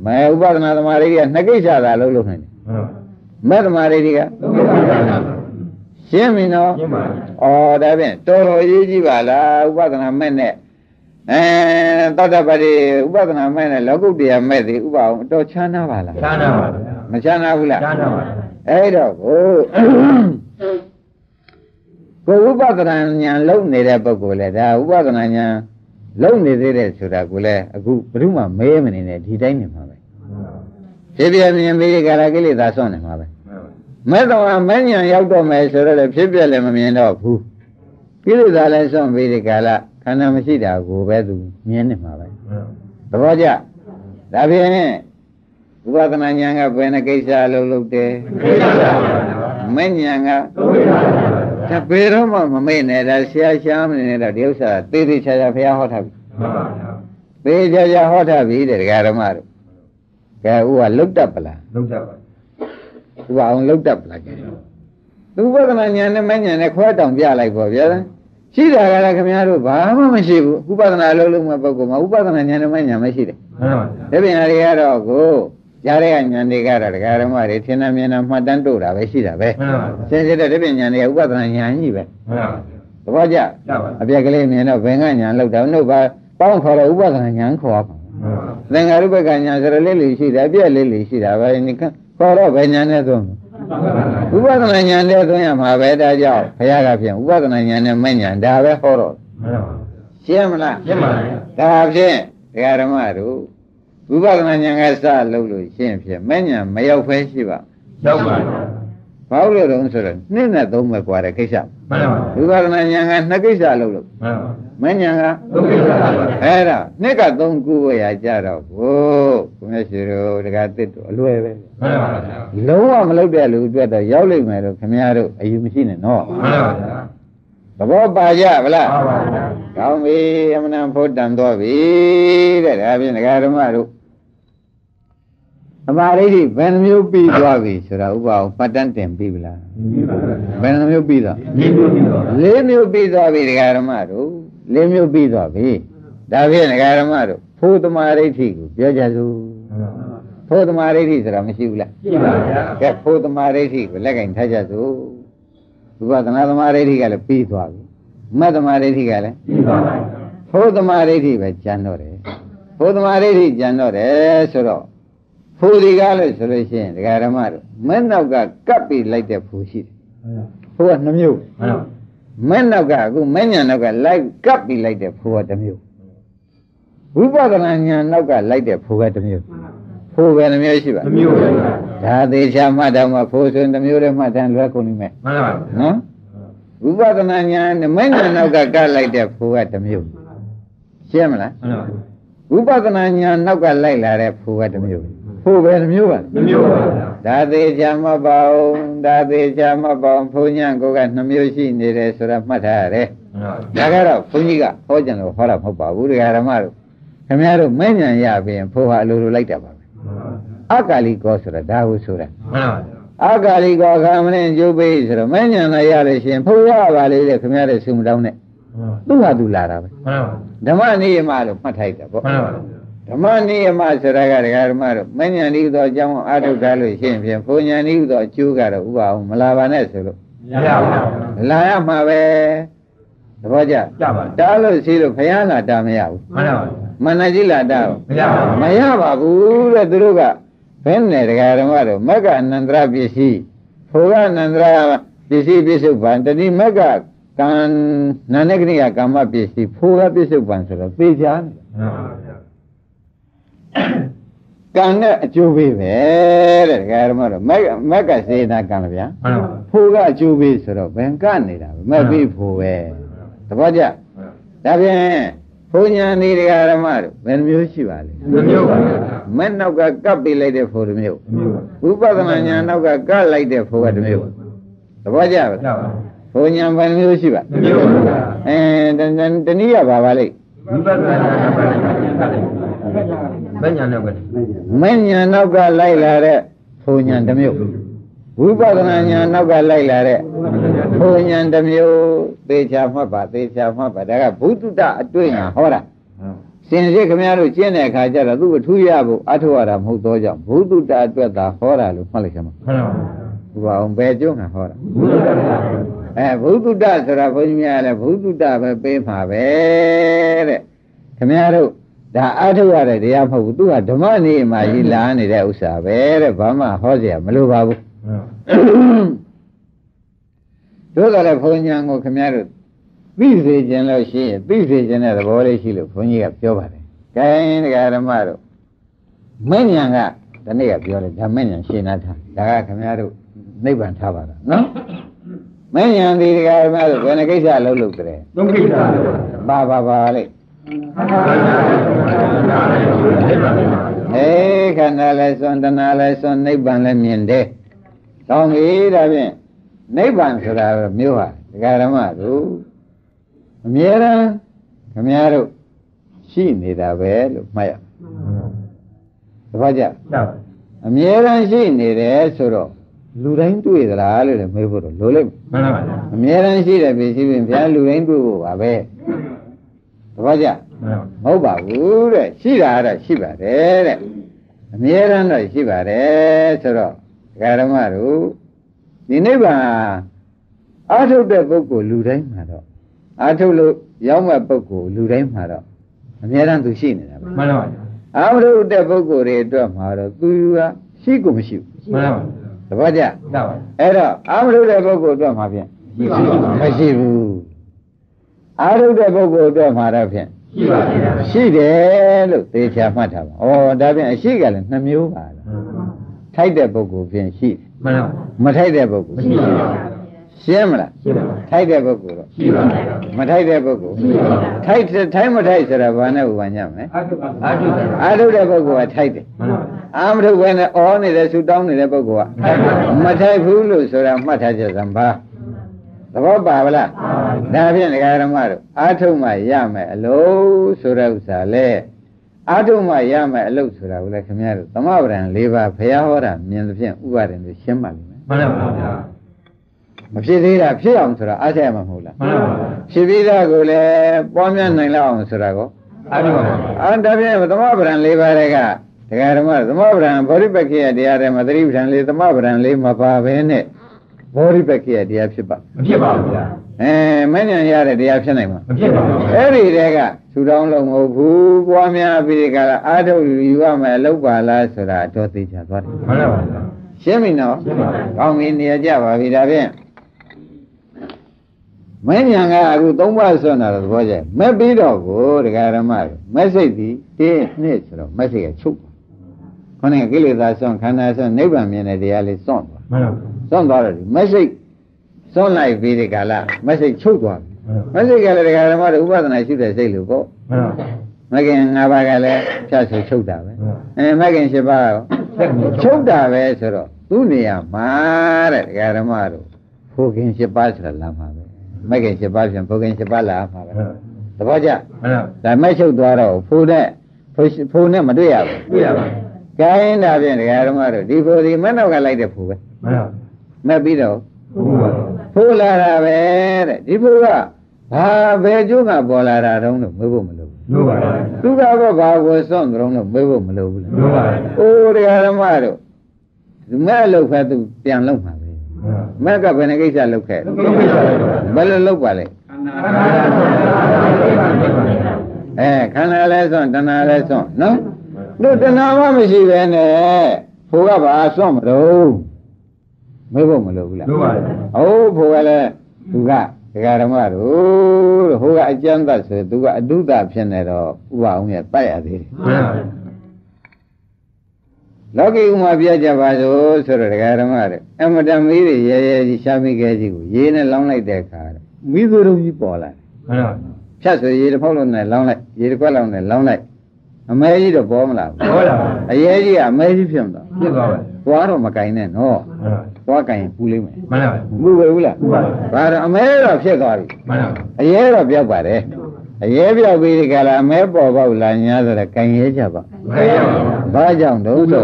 Speaker 2: ။မဲဥပဒနာသမာဓိက2ကိစ္စသာအလုပ်လုပ်နိုင်တယ်။မတ်သမာဓိကရှင်းပြီနော်။ဩဒါဖြင့်တော်တော်အရေးကြီးပါလားဥပဒနာမဲ့နဲ့အဲသောတပတိဥပဒနာမဲ့နဲ့လောကုတ္တရာမဲ့သည်ဥပအောင်တော်ချမ်းသာပါလား
Speaker 3: ချမ်းသာပါ။
Speaker 2: မချမ်းသာဘူးလား
Speaker 3: ချမ်းသာပါ။
Speaker 2: အဲ့တော့ကို ကိုဥပဒနာဉာဏ်လုံနေတဲ့ပုဂ္ဂိုလ်လေဒါဥပဒနာဉာဏ်လုံနေသေးတယ်ဆိုတာကိုလည်းအခုဘယ်သူမှမဲမနေနဲ့ဒီတိုင်းနေမှာပဲဖြစ်ပြမြင်ပြီးကြလာကိလေသာဆွန့်နေမှာပဲမဲ့တော်ကမဲ့ဉာဏ်ရောက်တော့မယ်ဆိုတော့လည်းဖြစ်ပြလည်းမမြင်တော့ဘူးကိလေသာလည်းဆွန့်ပြီးဒီကလာခန္ဓာမရှိတာကိုပဲသူမြင်နေမှာပဲသဘောကျဒါဖြင့်ဥပဒနာဉာဏ်ကဘယ်နှကိစ္စလုံးလုပ်တယ်မဲ့ဉာဏ်က ဒါဘယ်တော့မှမမေ့နဲ့ဒါဆရာရှားမနေနဲ့တော့ဒီဥစ္စာသေသေးချာချာဘုရားဟောထားပြီသေချာချာဟောထားပြီတဲ့ဒကာဓမ္မတို့ကဲဥကလုတ်တတ်ပလား
Speaker 3: လုံးကြပါ
Speaker 2: ဥပအောင်လုတ်တတ်ပလားကဲသူဝဒနာညာနဲ့မညာနဲ့ခွဲတောင်ပြလိုက်ပေါ့ဗျာရှိတာကလည်းခင်ဗျားတို့ဘာမှမရှိဘူးဥပဒနာလုံးလုံးမဲ့ပုဂ္ဂိုလ်မှာဥပဒနာညာနဲ့မညာမရှိတယ်
Speaker 3: မှန်ပါ
Speaker 2: ဒီပြင်အရိယတော့ကို ကြားတဲ့ညာတွေကတော့ဒကာဓမ္မတွေထင်နာမြင်နာမှတ်တမ်းတို့တာပဲရှိတာပဲ
Speaker 3: မှန်ပါ
Speaker 2: စင်စစ်တဲ့ဒီပြင်ညာတွေကဥပဒနာညာကြီးပဲ
Speaker 3: မှန်ပါ
Speaker 2: သဘောကျ
Speaker 3: ကြပါ
Speaker 2: အပြက်ကလေးမြင်တော့ဘင်ကညာလောက်တာနှုတ်ပါပေါင်းခေါ်တော့ဥပဒနာညာခေါ်ပါ
Speaker 3: မှန်ပါ
Speaker 2: သင်္ဃာရုပ္ပကညာဆိုတော့လေးလေးရှိတယ်အပြက်လေးလေးရှိတာပဲနိကခေါ်တော့ဘယ်ညာနဲ့သုံးဥပဒနာညာနဲ့သုံးရမှာပဲဒါကြောင့်ဘုရားကပြန်ဥပဒနာညာနဲ့မညာဒါပဲဟောတော့
Speaker 3: မှန်ပါ
Speaker 2: ရှင်းမလား
Speaker 3: ရှင်းပါပြီ
Speaker 2: ဒါဖြင့်ဒကာဓမ္မတို့ ဝိပဿနာဉာဏ်ကစလုပ်လို့ရှင်းဖြစ်မဲ့ဉာဏ်မရောက်ဖဲရှိပါ
Speaker 3: ရောက်ပါ
Speaker 2: ဘာလို့လဲဆိုတော့နှစ်နဲ့သုံးပဲကွာတဲ့ကိစ္စ
Speaker 3: မှန်ပါ
Speaker 2: ဝိပဿနာဉာဏ်ကနှစ်ကိစ္စလုပ်လို့
Speaker 3: မှန်ပါ
Speaker 2: မဉာဏ်က
Speaker 3: သုံးကိစ္စ
Speaker 2: အဲ့ဒါနှစ်ကသုံးခုရာကြတော့ကိုကိုမျက်ရှိတို့တကတစ်တို့အလွယ်ပဲ
Speaker 3: မှန်ပါ
Speaker 2: လုံးဝမလုပ်တဲ့လူအတွက်တော့ရောက်လိမ့်မယ်လို့ခင်ဗျားတို့အယူမရှိနဲ့နော်
Speaker 3: မှန်ပါ
Speaker 2: သဘောပါကြဗလား
Speaker 3: ပါပါဗျာ
Speaker 2: ကောင်းပြီအမှန်တန်ဖို့တန်တော့ပြီတဲ့ဒါဖြင့်ဒကာဓမ္မတို့အမာရိဋ္ဌိဘယ်နှမျိုးပြီးသွားပြီဆိုတာဥပအောင်ပတ်တန်းတင်ပြီးပြီလားဘယ်နှမျိုးပြီးသွား
Speaker 3: ညီတို့ပြီးတော့
Speaker 2: လေးမျိုးပြီးသွားပြီဒကာဓမ္မတို့လေးမျိုးပြီးသွားပြီဒါဖြင့်ဒကာဓမ္မတို့ဖို့သမာရိဋ္ဌိကိုပြောကြစို့ဖို့သမာရိဋ္ဌိဆိုတာမရှိဘူးလား
Speaker 3: ကြည့်ပါဗျာ
Speaker 2: ကဲဖို့သမာရိဋ္ဌိကိုလက်ကင်ထားကြစို့ ဝိပဿနာသမာရိဋ္ဌိကလည်းပြီးသွားပြီမတ်သမာရိဋ္ဌိကလည်း
Speaker 3: ကြည့်ပါဗျာ
Speaker 2: ဖို့သမာရိဋ္ဌိပဲကျန်တော့တယ်ဖို့သမာရိဋ္ဌိကျန်တော့တယ်ဆိုတော့ဖို့ဒီကားလို့ဆိုလို့ရှိရင်ဒကာဓမ္မတို့မဲ့နောက်ကကပ်ပြီးလိုက်တဲ့ဖို့ရှိတယ်ဖို့ကနှမျိုး
Speaker 3: မှန်ပါ
Speaker 2: မဲ့နောက်ကအခုမဲ့ညာနောက်ကလိုက်ကပ်ပြီးလိုက်တဲ့ဖို့ကတစ်မျိုးဝိပဿနာညာနောက်ကလိုက်တဲ့ဖို့ကတစ်မျိုး ဖိုးပဲနှမျိုးရှိပါ
Speaker 3: နှမျိုးပါဗျာ
Speaker 2: ဒါသေးချာမှတ်တော့မှဖိုးဆိုရင်တစ်မျိုးတည်းမှတ်တယ်လွယ်ကုန်နေမယ်
Speaker 3: မှန်ပါပါ
Speaker 2: နော်ဝိပဿနာဉာဏ်နဲ့မဉဏ်နောက်ကကလိုက်တဲ့ဖိုးကတစ်မျိုးရှင်းမလား
Speaker 3: မှန်ပါ
Speaker 2: ဝိပဿနာဉာဏ်နောက်ကလိုက်လာတဲ့ဖိုးကတစ်မျိုးဖိုးပဲတစ်မျိုးပါ
Speaker 3: နှမျိုးပါဗျာ
Speaker 2: ဒါသေးချာမှတ်ပါအောင်ဒါသေးချာမှတ်ပါအောင်ဖိုးဉာဏ်ကိုကနှစ်မျိုးရှိနေတယ်ဆိုတာမှတ်ထားရတယ်
Speaker 3: မှန်ပါ
Speaker 2: ဒါကတော့ဘုန်းကြီးကဟောကြံလို့ဟောတာမဟုတ်ပါဘူးတရားဓမ္မတို့ခင်ဗျားတို့မဲ့ဉာဏ်ရပြီရင်ဖိုးဟာအလိုလိုလိုက်တာပါပဲ အကာလီကောဆိုတာဒါဟုဆိုတာ
Speaker 3: မှန်ပါ
Speaker 2: အကာလီကောခမင်းကျုပ်ပေးဆိုတော့မဲ့ဉာဏ်လည်းရလို့ရှိရင်ဖိုးရပါလေတဲ့ခင်ဗျားတို့ဆုမတောင်းနဲ့သူ့ဟာသူလာတာပဲ
Speaker 3: မှန်ပါ
Speaker 2: ဓမ္မနိယမလို့မှတ်ထိုက်တာပေါ့
Speaker 3: မှန်ပါ
Speaker 2: ဓမ္မနိယမဆိုတာကတရားဓမ္မတို့မဲ့ဉာဏ်ဤသောအကြောင်းအားထုတ်ထားလို့ရှိရင်ဖြင့်ဖိုးဉာဏ်ဤသောအကျိုးကတော့ဥပအောင်မလာပါနဲ့ဆိုလို့
Speaker 3: ရပါပါ
Speaker 2: လာရမှာပဲသဘောကျ
Speaker 3: ကြပါ
Speaker 2: တားလို့ရှိလို့ဘုရားလာတာမရဘူး
Speaker 3: မှန်ပါ
Speaker 2: မန္တကြီးလာတာကို
Speaker 3: မရပါဘူး
Speaker 2: မရပါဘူးတဲ့သူတို့က ဘယ်နဲ့တရားဓမ္မတို့မက္ကအနန္တရပစ္စည်းဖိုကအနန္တရပစ္စည်းပြစ္ဆုတ်ပံတတိမက္ကကံနာနကနိယကာမပစ္စည်းဖိုကပြစ္ဆုတ်ပံဆိုတော့သိချာနေ
Speaker 3: မှန်ပါဗျာ
Speaker 2: ကံနဲ့အကျိုးပေးပဲတဲ့တရားဓမ္မတို့မက္ကမက္ကစေနာကံလားဗျာ
Speaker 3: မှန်ပါ
Speaker 2: ဖိုကအကျိုးပေးဆိုတော့ဘယ်ကနေတာပဲမက်ပြီးဖိုပဲသဘောကျဒါဖြင့် ဘုံညာနေတရားဓမ္မတို့ဘယ်နှမျိုးရှိပါလဲ
Speaker 3: နှမျိုးပါဗျာ
Speaker 2: မဲ့နောက်ကကပ်ပေးလိုက်တဲ့ဖိုတစ်မျိုး
Speaker 3: နှမျိုးပါ
Speaker 2: ဝိပဿနာဉာဏ်နောက်ကကပ်လိုက်တဲ့ဖိုကတစ်မျိုးသဘောကျပါ
Speaker 3: ရ
Speaker 2: လား
Speaker 3: ပါ
Speaker 2: ဘုံညာဘယ်နှမျိုးရှိပါ
Speaker 3: နှမျိုးပါဗျာ
Speaker 2: အဲတဏတနည်းကပါပါလိမ့်
Speaker 3: ဝိပဿနာမညာနဲ့ပဲ
Speaker 2: မဲ့ညာနောက်ကလိုက်လာတဲ့ဘုံညာတစ်မျိုး ဝိပဿနာဉာဏ်နောက်ကလိုက်လာတဲ့ဘုံညာတစ်မျိုးသေချာမှတ်ပါသေချာမှတ်ပါဒါကဘုဒ္ဓတအတွေ့ညာဟောတာ စင်စစ်ခင်ဗျားတို့ကျင့်တဲ့အခါကျတော့သူ့ကိုထူးရဖို့အထောက်ရတာမဟုတ်တော့ကြောင့်ဘုဒ္ဓတအတွက်သာဟောတာလို့မှတ်လိုက်ရမှာ
Speaker 3: မှန်ပါ
Speaker 2: ဘုရားအောင်ဘယ်ကျုံးကဟောတာ
Speaker 3: ဘုရားဗျာ
Speaker 2: အဲဘုဒ္ဓတဆိုတာဘုန်းကြီးများလည်းဘုဒ္ဓတပဲပေးမှာပဲတဲ့ခင်ဗျားတို့ဒါအထောက်ရတဲ့တရားမဟုတ်ဘူးသူကဓမ္မနေမှာကြီးလာနေတဲ့ဥစ္စာပဲတဲ့ဘာမှဟောเสียမလိုပါဘူး တို့ကလည်းဘုန်းကြီးကိုခင်ဗျားတို့သိစေခြင်းလို့ရှိရင်သိစေခြင်းတဲ့သဘောလေးရှိလို့ဘုန်းကြီးကပြောပါတယ်။ဂိုင်းတရားဓမ္မတို့မဉ္ဇဏ်ကဒီနေ့ကပြောတယ်ဓမ္မဉ္ဇဏ်ရှင်းနာထားဒါကခင်ဗျားတို့နိဗ္ဗာန်ထားပါလားနော်။မဉ္ဇဏ်ဒီတရားဓမ္မတို့ဘယ်နှကိစ္စလုံးလို့တဲ့
Speaker 3: သုံးခိတာ
Speaker 2: ပါပါပါလေအေးခန္ဓာလဲစွန့်တဏှာလဲစွန့်နိဗ္ဗာန်လဲမြင်တယ်။ ကောင်းပြီဒါဖြင့်နိဗ္ဗာန်ဆိုတာမျိုးဟာတရားဓမ္မတို့အမြဲတမ်းခင်ဗျားတို့ရှိနေတာပဲလို့မှတ်ရမယ်။တပည့်ကြ
Speaker 3: ရပါ
Speaker 2: အမြဲတမ်းရှိနေတယ်ဆိုတော့လူတိုင်းတွေ့သလားလို့လည်းမေးဖို့တော့လိုလိမ့်မယ်
Speaker 3: မှန်ပါဗျာ
Speaker 2: အမြဲတမ်းရှိတယ်ပြီရှိပြင်ဘုရားလူတိုင်းတွေ့ဖို့ပါပဲတပည့်ကြ
Speaker 3: မှန်ပါ
Speaker 2: မဟုတ်ပါဘူးတဲ့ရှိတာကတော့ရှိပါတယ်တဲ့အမြဲတမ်းတော့ရှိပါတယ်ဆိုတော့ ဒကာဓမ္မတို့ဒီနိဗ္ဗာန်အာထုတ်တဲ့ပုဂ္ဂိုလ်လူတိုင်းမှာတော့အာထုတ်လို့ရောက်မဲ့ပုဂ္ဂိုလ်လူတိုင်းမှာတော့အမြဲတမ်းသူရှိနေတာပဲ
Speaker 3: မှန်ပါဗျာ
Speaker 2: အာမထုတ်တဲ့ပုဂ္ဂိုလ်တွေအတွက်မှာတော့သူကရှိကိုမရှိဘူး
Speaker 3: မှန်ပါ
Speaker 2: တပည့်ကြ
Speaker 3: ရပါ
Speaker 2: အဲ့တော့အာမထုတ်တဲ့ပုဂ္ဂိုလ်အတွက်မှာဖြင့်
Speaker 3: ရှိပါပါ
Speaker 2: မရှိဘူးအာထုတ်တဲ့ပုဂ္ဂိုလ်အတွက်မှာတော့ဖြင့်
Speaker 3: ရှိပါဗျာ
Speaker 2: ရှိတယ်လို့သေချာမှတ်ထားပါ။ဩဒါဖြင့်အရှိကလည်းနှမျိုးပါလား။ ထိုက်တဲ့ပုဂ္ဂိုလ်ဖြင့်ရှိတယ်
Speaker 3: မှန်ပါ။
Speaker 2: မထိုက်တဲ့ပုဂ္ဂိုလ်
Speaker 3: မရှိပါဘူး
Speaker 2: ရှင်းမလား
Speaker 3: ရှိပါပါ။
Speaker 2: ထိုက်တဲ့ပုဂ္ဂိုလ်တော့
Speaker 3: ရှိပါပါ
Speaker 2: မထိုက်တဲ့ပုဂ္ဂိုလ်
Speaker 3: ရှိပါပါ
Speaker 2: ထိုက်တဲ့ထိုက်မထိုက်ဆိုတာဘာနဲ့ဥပမာညမလဲ
Speaker 3: အာထုအာထု။
Speaker 2: အာထုတ်တဲ့ပုဂ္ဂိုလ်ကထိုက်တယ်
Speaker 3: မှန်ပါ။
Speaker 2: အာမထုတ်ဘဲနဲ့အောနေတဲ့ဆူတောင်းနေတဲ့ပုဂ္ဂိုလ်ကမထိုက်ဘူးလို့ဆိုတာမှတ်ထားချက်စံပါ။သဘောပါဗလား။ဒါဖြင့်ဒကာရမတို့အာထုတ်မှရမယ်အလို့ဆိုတဲ့ဥစ္စာလေ အာထုတ်မှရမယ်အလို့ဆိုတာကိုလည်းခင်ဗျားတို့သမဗရံ၄ပါးဘုရားဟောတာမြင်သဖြင့်ဥပါဒင်တွေရှင်းပါလိမ့်မယ်
Speaker 3: မှန်ပါဗျာ။
Speaker 2: မဖြစ်သေးတာဖြစ်အောင်ဆိုတာအားဆက်ရမှာမဟုတ်လား
Speaker 3: မှန်ပါဗျာ။
Speaker 2: ဖြစ်ပြီးသားကိုလည်းပွားများနိုင်လောက်အောင်ဆိုတာကို
Speaker 3: အာထုပါ
Speaker 2: အာဒါဖြင့်သမဗရံ၄ပါးတွေကဒကာရမတို့သမဗရံဘောဓိပက္ခိယတရားတွေမှာသတိပဋ္ဌာန်လေးသမဗရံလေးမပါဘဲနဲ့ဘောဓိပက္ခိယတရားဖြစ်ပါ
Speaker 3: မဖြစ်ပါဘူးဗျာ
Speaker 2: အဲမဉ္ဇဉ်ရတဲ့တရားဖြစ်နိုင်မှာ
Speaker 3: မဖြစ်ပါဘူး
Speaker 2: အဲ့ဒီတဲက ထူထောင်းလို့မဟုတ်ဘူးပွားများပြီးဒီကလာအာထုတ်ယူရမယ်လောက်ပါလားဆိုတာတော့သိချသွားတယ်
Speaker 3: မှန်ပါဗျာ
Speaker 2: ရှင်းပြီနော်
Speaker 3: ရှင်းပါပြီ
Speaker 2: ကောင်းပြီနေရာကြပါပြီဒါဖြင့်မဉ္ဇဉ်ကအခုသုံးပါးဆွမ်းတာတော့သဘောကျမက်ပြီးတော့ကိုဒကာရမတွေမက်စိတ်ဒီတင်းနှစ်ဆိုတော့မက်စိတ်ကချုပ်ပါခေါင်းကကိလေသာစွန့်ခန္ဓာစွန့်နိဗ္ဗာန်မြင်တဲ့တရားလေးစွန့်သွား
Speaker 3: မှန်ပါ
Speaker 2: စွန့်သွားတော့ဒီမက်စိတ်စွန့်လိုက်ပြီးဒီကလာမက်စိတ်ချုပ်သွားပြီ
Speaker 3: မှန်ပါ
Speaker 2: မက်စိတ်ကလည်းတရားဓမ္မတို့ဥပဒနာရှိတဲ့စိတ်လို့ပေါ့
Speaker 3: မှန်ပါ
Speaker 2: မကင်၅ပါးကလည်းဖြတ်ဆိုချုပ်တာပဲ
Speaker 3: မှန်ပါ
Speaker 2: အဲမကင်၈ပါးက
Speaker 3: ဆက်နေ
Speaker 2: ချုပ်တာပဲဆိုတော့သူ့နေရာမှာတဲ့တရားဓမ္မတို့ဖိုကင်၈ပါးဆိုတာလာမှာပဲမကင်၈ပါးပြန်ဖိုကင်၈ပါးလာမှာပဲ
Speaker 3: မှန်
Speaker 2: သဘောကျ
Speaker 3: ပါ
Speaker 2: ဒါမဲ့ချုပ်သွားတော့ဖိုးနဲ့ဖိုးဖိုးနဲ့မတွေ့ရဘူး
Speaker 3: တွေ့ရပါ
Speaker 2: ကိုင်းတာဖြင့်တရားဓမ္မတို့ဒီဖိုးဒီမနောက်ကလိုက်တဲ့ဖိုးပဲ
Speaker 3: မှန်ပါ
Speaker 2: မဲ့ပြီးတော့
Speaker 3: ဟုတ်ပါ
Speaker 2: ဖိုးလာတာပဲတဲ့ဒီဖိုးကဘာဘယ်ကျိုးကပေါ်လာတာတုံးလို့မေးဖို့မလိုဘူး
Speaker 3: လို့ပါ
Speaker 2: သူကတော့ဘာကိုစွန့်တုံးလို့မေးဖို့မလိုဘူးလေ
Speaker 3: လို့ပါ
Speaker 2: အိုးတရားဓမ္မတို့ဒီမဲ့အလုပ်ဖက်သူပြန်လုပ်မှာပဲမက်ကဘယ်နှကိစ္စလုပ်ခဲ့လဲဘယ်လိုလုပ်ပါလဲအဲခန္ဓာလဲစွန့်တဏှာလဲစွန့်နော်တို့တဏှာမှမရှိပဲနဲ့ဖိုးကဘာစွန့်မလို့ မေးဖို့မလိုဘူးလား
Speaker 3: လို့ပါ
Speaker 2: ဟုတ်ဖိုးကလည်းသူကဒကာဓမ္မတို့တဲ့ဟိုကအကျဉ်းသက်ဆိုသူကအတုဒဖြစ်နေတော့ဥပအောင်ရဲ့တိုက်ရသေးတယ်
Speaker 3: မှန်ပါ
Speaker 2: လောကီဥမာပြကြပါစို့ဆိုတော့ဒကာဓမ္မတွေအမတမီးတွေရဲရဲကြီးရှားမိခဲ့ကြီးကိုရေးနဲ့လောင်းလိုက်တဲ့အခါမိသူတို့ကြီးပေါ်လာတယ်
Speaker 3: မှန်ပါ
Speaker 2: ဖြတ်ဆိုရေတစ်ဖောက်လုံးနဲ့လောင်းလိုက်ရေတစ်ခွက်လုံးနဲ့လောင်းလိုက်အမဲကြီးတော့ပေါ်မလာဘူး
Speaker 3: ဟုတ်လား
Speaker 2: အရဲကြီးကအမဲကြီးဖြစ်သွား
Speaker 3: ဖြစ်သွားပါ
Speaker 2: သွားတော့မကင်နဲ့နော်
Speaker 3: မှန်ပါ
Speaker 2: သွားကင်ရင်ပူလိမ့်မယ်
Speaker 3: မှန်ပါ
Speaker 2: ပူပဲဘူးလား
Speaker 3: ပူပါ
Speaker 2: ဘာတော့အမဲတော့ဖြစ်သွားပြီ
Speaker 3: မှန်ပါ
Speaker 2: အရဲတော့ပြောက်ပါတယ်အရဲပြောက်ပြီးဒီကလာအမဲပေါ်ပေါက်လာညာဆိုတော့ကင်ရဲကြပါ
Speaker 3: မှန်ပါ
Speaker 2: ဘာကြောင့်တော့ဆို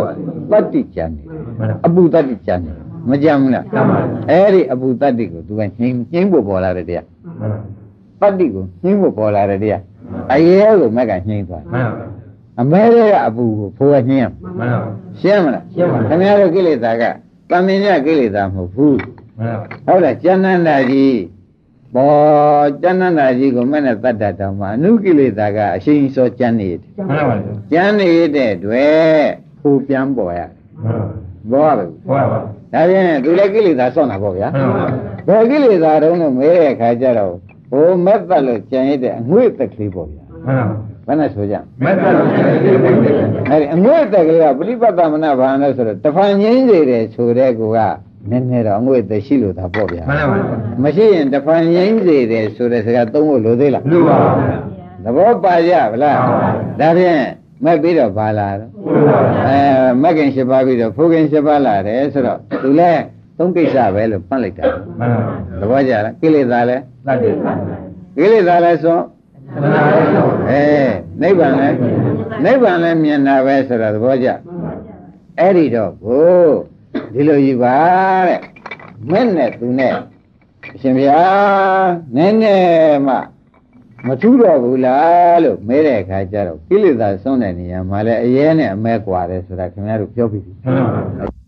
Speaker 2: တတ္တိကြံနေ
Speaker 3: မှန်ပါ
Speaker 2: အပူတတ္တိကြံနေမကြံဘူးလား
Speaker 3: ကြံပါ
Speaker 2: အဲ့ဒီအပူတတ္တိကိုသူကနှိမ့်နှိမ့်ဖို့ပေါ်လာတဲ့တရား
Speaker 3: မှန်
Speaker 2: တတ္တိကိုနှိမ့်ဖို့ပေါ်လာတဲ့တရားအရဲကိုမက်ကနှိမ့်သွား
Speaker 3: ပါ
Speaker 2: အမဲတွေကအပူကိုဖိုးကနှိမ့်ရ
Speaker 3: မှန်ပါ
Speaker 2: ရှင်းမလား
Speaker 3: ရှင်းပါ
Speaker 2: ခင်ဗျားတို့ကိလေသာက တမင်ညကိလေသာမဟုတ်ဘူး
Speaker 3: မှန်ပါ
Speaker 2: ဟုတ်လားကျန်နန္ဒာကြီးဘောကျန်နန္ဒာကြီးကိုမဲ့နဲ့တတ္တတောင်မှအနုကိလေသာကအရှိန်စောကျန်နေတယ်
Speaker 3: မှန်ပါ
Speaker 2: ကျန်နေတဲ့တွေ့ဖိုးပြန်ပေါ်ရ
Speaker 3: မှန်ပါ
Speaker 2: ဘောရပဲ
Speaker 3: ဟုတ်ပါ
Speaker 2: ဒါဖြင့်သူလည်းကိလေသာစောင့်တာပေါ့ဗျာ
Speaker 3: မှန်ပါ
Speaker 2: ဘယ်ကိလေသာတုံးလို့မဲတဲ့အခါကျတော့ဟိုမက်သက်လို့ကြံရတဲ့အငွေ့သက်ကလေးပေါ့ဗျာ
Speaker 3: မှန်ပါ
Speaker 2: ဘယ်နဲ့ဆိုကြ
Speaker 3: မက်တာလို့
Speaker 2: အဲဒီအငွေ့သက်ကလေးကပရိပတ်သမနာဘာလို့ဆိုတော့တဖန်ငင်းစေတယ်ဆိုတဲ့ကူကနည်းနည်းတော့အငွေ့သက်ရှိလို့သာပေါ့ဗျာ
Speaker 3: မှန်ပါ
Speaker 2: မရှိရင်တဖန်ငင်းစေတယ်ဆိုတဲ့စကားသုံးဖို့လိုသေးလား
Speaker 3: လို့ပါ
Speaker 2: သဘောပါကြဗလားဒါဖြင့်မက်ပြီးတော့ဘာလာတော့အဲမက်ကင်၈ပါးပြီးတော့ဖိုးကင်၈ပါးလာတယ်ဆိုတော့သူလည်းသုံးကိစ္စပဲလို့မှတ်လိုက်တာ
Speaker 3: မှန်ပါ
Speaker 2: သဘောကျလားကိလေသာလည်း
Speaker 3: တတ်တယ်
Speaker 2: ကိလေသာလည်းစွန့်
Speaker 3: မှန်ပါ
Speaker 2: အဲနိဗ္ဗာန်လည်းနိဗ္ဗာန်လည်းမြင်တာပဲဆိုတာသဘောကျအဲ့ဒီတော့ကိုဒီလိုယူပါတဲ့မဲ့နဲ့သူနဲ့အရှင်ဘုရားနည်းနည်းမှမထူးတော့ဘူးလားလို့မဲတဲ့အခါကျတော့ကိလေသာစွန့်တဲ့နေရာမှာလည်းအရဲနဲ့အမဲကွာတယ်ဆိုတာခင်ဗျားတို့ပြောပြီးပြီ
Speaker 3: မှန်ပါ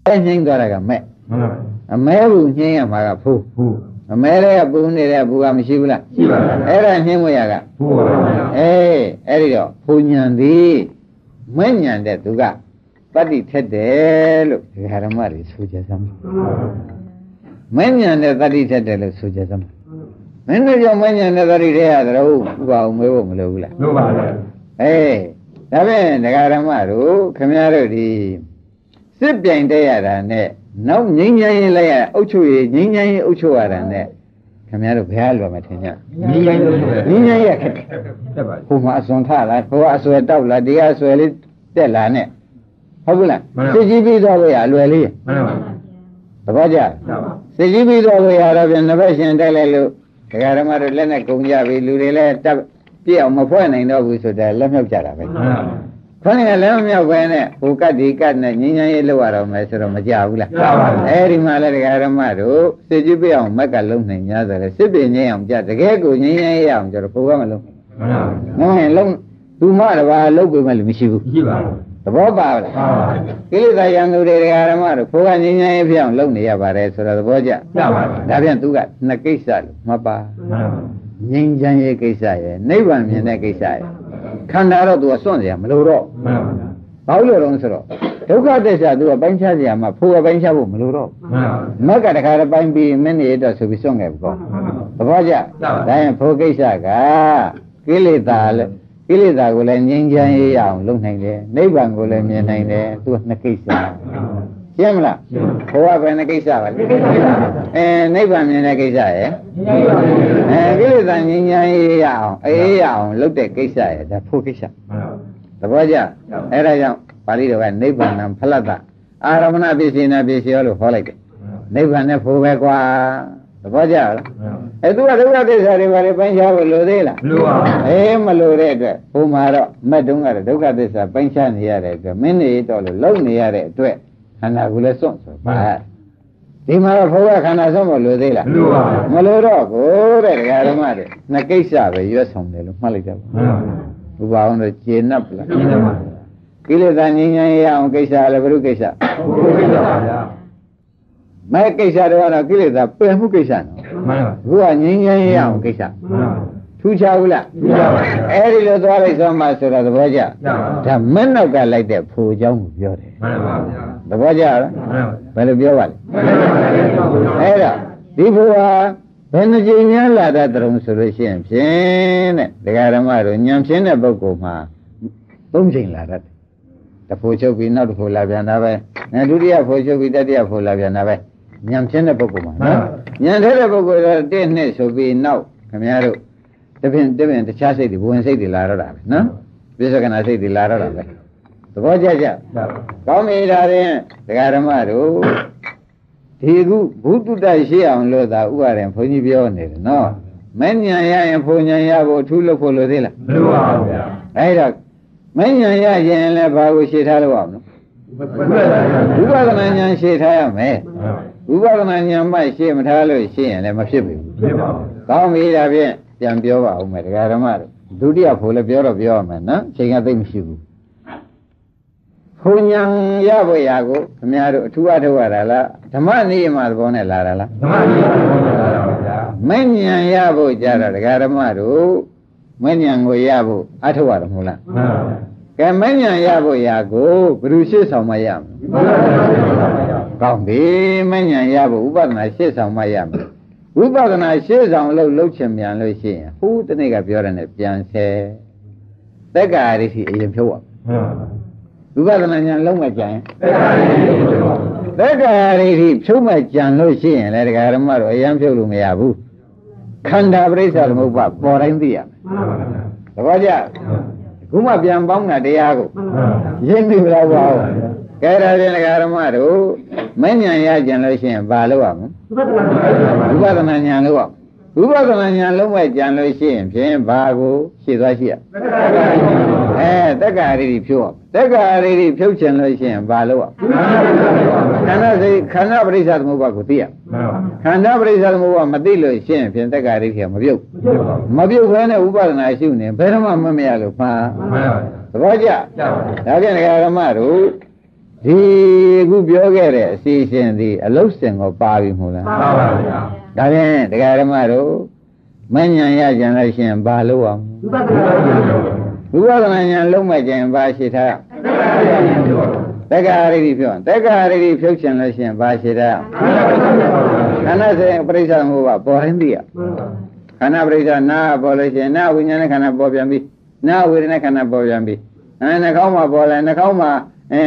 Speaker 2: အဲညှိသွားတာကမဲ့
Speaker 3: မှန်ပါ
Speaker 2: အမဲဘူးညှိရမှာကဖိုး
Speaker 3: ဘူး
Speaker 2: အမဲတဲ့ကပူနေတဲ့ဘူးကမရှိဘူးလား
Speaker 3: ရှိပါပါ
Speaker 2: အဲ့ဒါညှိမရက
Speaker 3: ဘူးပါ
Speaker 2: အေးအဲ့ဒီတော့ဘုံညံသည်မဲ့ညံတဲ့သူကတတ္တိထက်တယ်လို့ဒီဟာဓမ္မတွေဆိုကြစမ်းမဲ့ညံတဲ့တတ္တိထက်တယ်လို့ဆိုကြစမ်းမင်းတို့ကြောင့်မဲ့ညံတဲ့တတ္တိထဲရတယ်ဟုတ်ဥပအောင်မေးဖို့မလိုဘူးလား
Speaker 3: လို့ပါလေ
Speaker 2: အေးဒါဖြင့်ဒကာဓမ္မတို့ခင်ဗျားတို့ဒီစစ်ပြိုင်တဲ့ရတာနဲ့ နောက်ငိမ့်ငိမ့်ရေးလိုက်ရအုတ်ချုပ်ရေးငိမ့်ငိမ့်ရေးအုတ်ချုပ်ရတာနဲ့ခင်ဗျားတို့ဘယ်ဟာလွယ်မထင်ကြ
Speaker 3: ညီငိုင်းလို့ဆို
Speaker 2: ငိမ့်ငိမ့်ရခက်တယ်
Speaker 3: တက်ပါ
Speaker 2: ဟိုမှာအစွန်ထလာဟိုကအဆွဲတောက်လာဒီကအဆွဲလေးတက်လာနဲ့ဟုတ်ဘူးလားစစ်ကြီးပြီးသွားလို့ရအလွယ်လေး
Speaker 3: မှန်ပါ
Speaker 2: သဘောကျ
Speaker 3: ဟုတ်ပါ
Speaker 2: စစ်ကြီးပြီးသွားလို့ရတော့ပြန်နှစ်ဘက်ရှင်တိုက်လိုက်လို့ဒကာဓမ္မတို့လက်နဲ့ကုန်ကြပြီလူတွေလည်းတက်ပြည့်အောင်မဖွဲ့နိုင်တော့ဘူးဆိုတော့လက်မြောက်ကြတာပဲ
Speaker 3: မှန်ပါ
Speaker 2: ခေါင်းကလည်းမမြောက်ပဲနဲ့ဟိုကတ်ဒီကတ်နဲ့ငင်းငင်းရေးလောက်ရတော့မယ်ဆိုတော့မကြဘူးလား
Speaker 3: ကြပါဘူး
Speaker 2: အဲဒီမှာလည်းဒကာဓမ္မတို့စစ်ကြီးပြည့်အောင်မက်ကလုံးနိုင်냐ဆိုတော့စစ်ပြင်းငင်းအောင်ကြတကယ်ကိုငင်းငင်းရေးအောင်ကြတော့ဘုရားမလုံး
Speaker 3: မှန်ပါ
Speaker 2: ငင်းရင်လုံးသူမတပါလုံးပေးမယ်လို့မရှိဘူး
Speaker 3: ရှိပါ
Speaker 2: သဘောပါလား
Speaker 3: ဟုတ်ပါ
Speaker 2: ကိလေသာရံသူတွေဒကာဓမ္မတို့ဘုရားငင်းငင်းရေးပြောင်းလုံးနေရပါတယ်ဆိုတော့သဘောကျ
Speaker 3: ကြပါ
Speaker 2: ဒါပြန်သူကနှစ်ကိစ္စလို့မပါ
Speaker 3: မှန်ပါ
Speaker 2: ငြိမ်းချမ်းရေးကိစ္စရယ်နိဗ္ဗာန်မြင်တဲ့ကိစ္စရယ် ခန္ဓာတော့သူကစွန့်เสียမလို့တော့
Speaker 3: မှန်ပါ
Speaker 2: ဘာလို့လဲတော့ဆိုတော့ဒုက္ခသစ္စာသူကပိုင်းခြားเสียမှာဖိုးကပိုင်းခြားဖို့မလို့တော့
Speaker 3: မှန်ပါ
Speaker 2: မက်ကတခါတည်းပိုင်းပြီးမင်းနေတော့ဆိုပြီးစွန့်ခဲ့ပေါ့သဘောကျဒါရင်ဖိုးကိစ္စကကိလေသာလေကိ ကိလေသာကိုလည်းငြိမ်းချမ်းရေးရအောင်လုပ်နိုင်တယ်နိဗ္ဗာန်ကိုလည်းမြင်နိုင်တယ်သူကနှစ်ကိစ္စ ရှင်းမလားဘဝပဲနှစ်ကိစ္စပါလေအဲနိဗ္ဗာန်မြင်တဲ့ကိစ္စရယ်အဲကိလေသာငြိမ်းချမ်းရေးရအောင်အေးရအောင်လုပ်တဲ့ကိစ္စရယ်ဒါဖို့ကိစ္စသဘောကျအဲ့ဒါကြောင့်ပါဠိတော်ကနိဗ္ဗာန်ဖလတ္တအာရမဏပစ္စေနာပစ္စယောလို့ခေါ်လိုက်တယ်နိဗ္ဗာန်နဲ့ဖို့ပဲကွာသဘောကျလားအဲသူကဒုက္ခသစ္စာတွေဘာတွေပိုင်းခြားဖို့လိုသေးလား
Speaker 3: လူပါ
Speaker 2: အေးမလိုတဲ့အတွက်ဘုံမှာတော့မက်တုံးကတော့ဒုက္ခသစ္စာပိုင်းခြားနေရတဲ့အတွက်မင်းနေတော့လို့လုံနေရတဲ့အတွက် ခန္ဓာကိုယ်လည်းစွန့်ဆိုပါဒီမှာတော့ဘုရားခန္ဓာစွန့်မလိုသေးလား
Speaker 3: လူပါ
Speaker 2: မလိုတော့ကိုတဲ့ဒကာဓမ္မတွေနှစ်ကိစ္စပဲရွတ်ဆောင်တယ်လို့မှတ်လိုက်ကြပါဘုရားအောင်တော့ကျေနပ်ပလားကိလေသာငြိမ်းချမ်းရအောင်ကိစ္စလည်းဘုရုကိစ္စမဲကိစ္စတွေကတော့ကိလေသာပယ်မှုကိစ္စနော်ဘုရားငြိမ်းချမ်းရအောင်ကိစ္စ ထူးခြားဘူးလားအဲ့ဒီလိုသွားလိုက်သောမှဆိုတာသဘောကျဒါမက်နောက်ကလိုက်တဲ့ဖူเจ้าကိုပြောတယ်သဘောကျလားဘယ်လိုပြောပါလဲအဲ့တော့ဒီဖူဟာဘယ်နှကြိမ်များလာတတ်တုံးဆိုလို့ရှိရင်ဖြင့်တဲ့ဒကာဓမ္မတို့ညံဖြင်းတဲ့ပုဂ္ဂိုလ်မှာသုံးချိန်လာတတ်တယ်တဖို့ချုပ်ပြီးနောက်တစ်ဖို့လာပြန်တာပဲအဲဒုတိယဖို့ချုပ်ပြီးတတိယဖို့လာပြန်တာပဲညံဖြင်းတဲ့ပုဂ္ဂိုလ်မှာနော်ညံထဲတဲ့ပုဂ္ဂိုလ်တော့တစ်နှစ်ဆိုပြီးနောက်ခင်ဗျားတို့ တပင်တပင်တခြားစိတ်တွေဘဝင်စိတ်တွေလာတော့တာပဲနော်ပြစ္ဆကနာစိတ်တွေလာတော့တာပဲသဘောကျကြကောင်းပြီဒါရင်ဒကာဓမ္မတို့ဒီခုဘုတုတ္တရှိအောင်လို့သာဥပါရင်ဘုန်းကြီးပြောနေတယ်နော်မဉ္ဇဏ်ရရင်ဘုံဉဏ်ရဖို့အထူးလုပ်ဖို့လိုသေးလားအဲ့တော့မဉ္ဇဏ်ရရင်လည်းဘာကိုရှင်းထားလို့အောင်နော်ဝိပဿနာဉာဏ်ရှင်းထားရမယ်ဝိပဿနာဉာဏ်မှရှင်းမထားလို့ရှင်းရင်လည်းမဖြစ်ဘူးကောင်းပြီဒါဖြင့် ပြန်ပြောပါဦးမယ်ဒကာဓမ္မတို့ဒုတိယဖို့လည်းပြောတော့ပြောရမယ်နော်ချိန်ကသိပ်မရှိဘူးဘုံဉဏ်ရဖို့ရာကိုခင်ဗျားတို့အထူးအထောက်ရတာလားဓမ္မနိယမသဘောနဲ့လာတာလားမဉ္ဇဏ်ရဖို့ကြတာဒကာဓမ္မတို့မဉ္ဇဏ်ကိုရဖို့အထောက်ရတယ်မဟုတ်လားကဲမဉ္ဇဏ်ရဖို့ရာကိုဘယ်သူရှေ့ဆောင်မရမလဲကောင်းပြီမဉ္ဇဏ်ရဖို့ဥပဒနာရှေ့ဆောင်မရမယ် ဝိပဿနာရှေ့ဆောင်လို့လှုပ်ချင်မြန်လို့ရှိရင်ဟိုးတနေ့ကပြောတယ်နဲ့ပြန်ဆဲတက္ကာရိရှိအရင်ဖြုတ်ရဝိပဿနာဉာဏ်လုံးမကြံရင်တက္ကာရိရှိဖြုတ်မကြံလို့ရှိရင်လည်းဒကာရမတို့အရင်ဖြုတ်လို့မရဘူးခန္ဓာပရိစ္ဆာသမုပ္ပါပေါ်တိုင်းသိရမယ်သဘောကျခုမှပြန်ပေါင်းတာတရားကိုရင်းပြီလားဘော ကဲဒါဖြင့်ဒကာရမတို့မဉ္ဇဏ်ရကြံလို့ရှိရင်ဘာလုပ်ရမလဲဝိပဿနာဉာဏ်လို့ဝိပဿနာဉာဏ်လုံးဝကြံလို့ရှိရင်ဖြင့်ဘာကိုရှင်းသွားရှိရအဲတက္ကရာရီဖြုတ်အောင်တက္ကရာရီဖြုတ်ချင်လို့ရှိရင်ဘာလို့အောင်ခန္ဓာစိတ်ခန္ဓာပရိစ္ဆသမုပ္ပါကိုသိရခန္ဓာပရိစ္ဆသမုပ္ပါမသိလို့ရှိရင်ဖြင့်တက္ကရာရီဖြုတ်မပြုတ်မပြုတ်ဘဲနဲ့ဥပဒနာရှုနေဘယ်တော့မှမမရလို့မှာသဘောကျဒါဖြင့်ဒကာဓမ္မတို့ ဒီအခုပြောခဲ့တဲ့အစီအစဉ်ဒီအလုတ်စင်ကိုပါပြီမို့လားပါပါဗျာဒါဖြင့်ဒကာဓမ္မတို့မဉ္ဇဏ်ရကြံလို့ရှိရင်ဘာလို့အောင်ဝိပဿနာဉာဏ်လုံးမဲ့ကြရင်ဘာရှိထားတက္ကရာရီပြောတက္ကရာရီဖြုတ်ချင်လို့ရှိရင်ဘာရှိထားခန္ဓာစေပရိစ္ဆာမှုကပေါ်ရင်းသိရခန္ဓာပရိစ္ဆာနာပေါ်လို့ရှိရင်နာဝိညာဉ်နဲ့ခန္ဓာပေါ်ပြန်ပြီနာဝေဒနာခန္ဓာပေါ်ပြန်ပြီအဲနှာခေါင်းမှာပေါ်လာနှာခေါင်းမှာ အဲ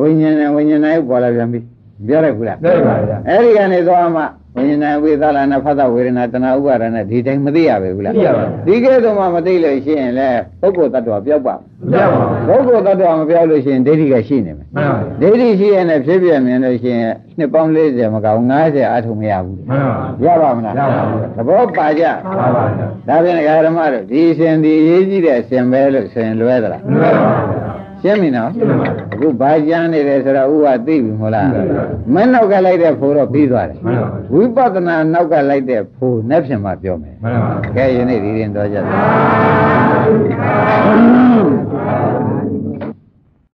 Speaker 2: ဝိညာဉ်နဲ့ဝိညာဉ်နဲ့ပေါ်လာပြန်ပြီပြောရဘူးလားပြောပါဗျာအဲ့ဒီကနေသွားမှဝိညာဉ်ဝေသလာနာဖသဝေဒနာတဏှာဥပါဒနာဒီတိုင်းမသိရပဲဘူးလားသိရပါဘူးဒီကဲတော့မှမသိလို့ရှိရင်လေပုဂ္ဂိုလ်တ attva ပြောက်ပါမပြောက်ပါဘူးပုဂ္ဂိုလ်တ attva မပြောက်လို့ရှိရင်ဒိဋ္ဌိကရှိနေမယ်မှန်ပါဘူးဒိဋ္ဌိရှိရင်လည်းဖြစ်ပြမြင်လို့ရှိရင်နှစ်ပေါင်း40မကောင်း90အထုံမရဘူးမှန်ပါဘူးရပါမလားရပါဘူးသဘောပါကြမှန်ပါဘူးဒါပြန်ဓမ္မတို့ဒီအစဉ်ဒီအရေးကြီးတဲ့အစဉ်ပဲလို့ဆိုရင်လွဲသလားလွဲပါဘူး ရှင်းပြီနော်အခုဘာကြမ်းနေတယ်ဆိုတော့ဥပသိပြီမဟုတ်လားမင်းနောက်ကလိုက်တဲ့ဖိုးတော့ပြီးသွားတယ်ဝိပဿနာနောက်ကလိုက်တဲ့ဖိုးနဲ့ပြင်မှာပြောမယ်ကဲယနေ့ဒီရင်တော့ကြပါ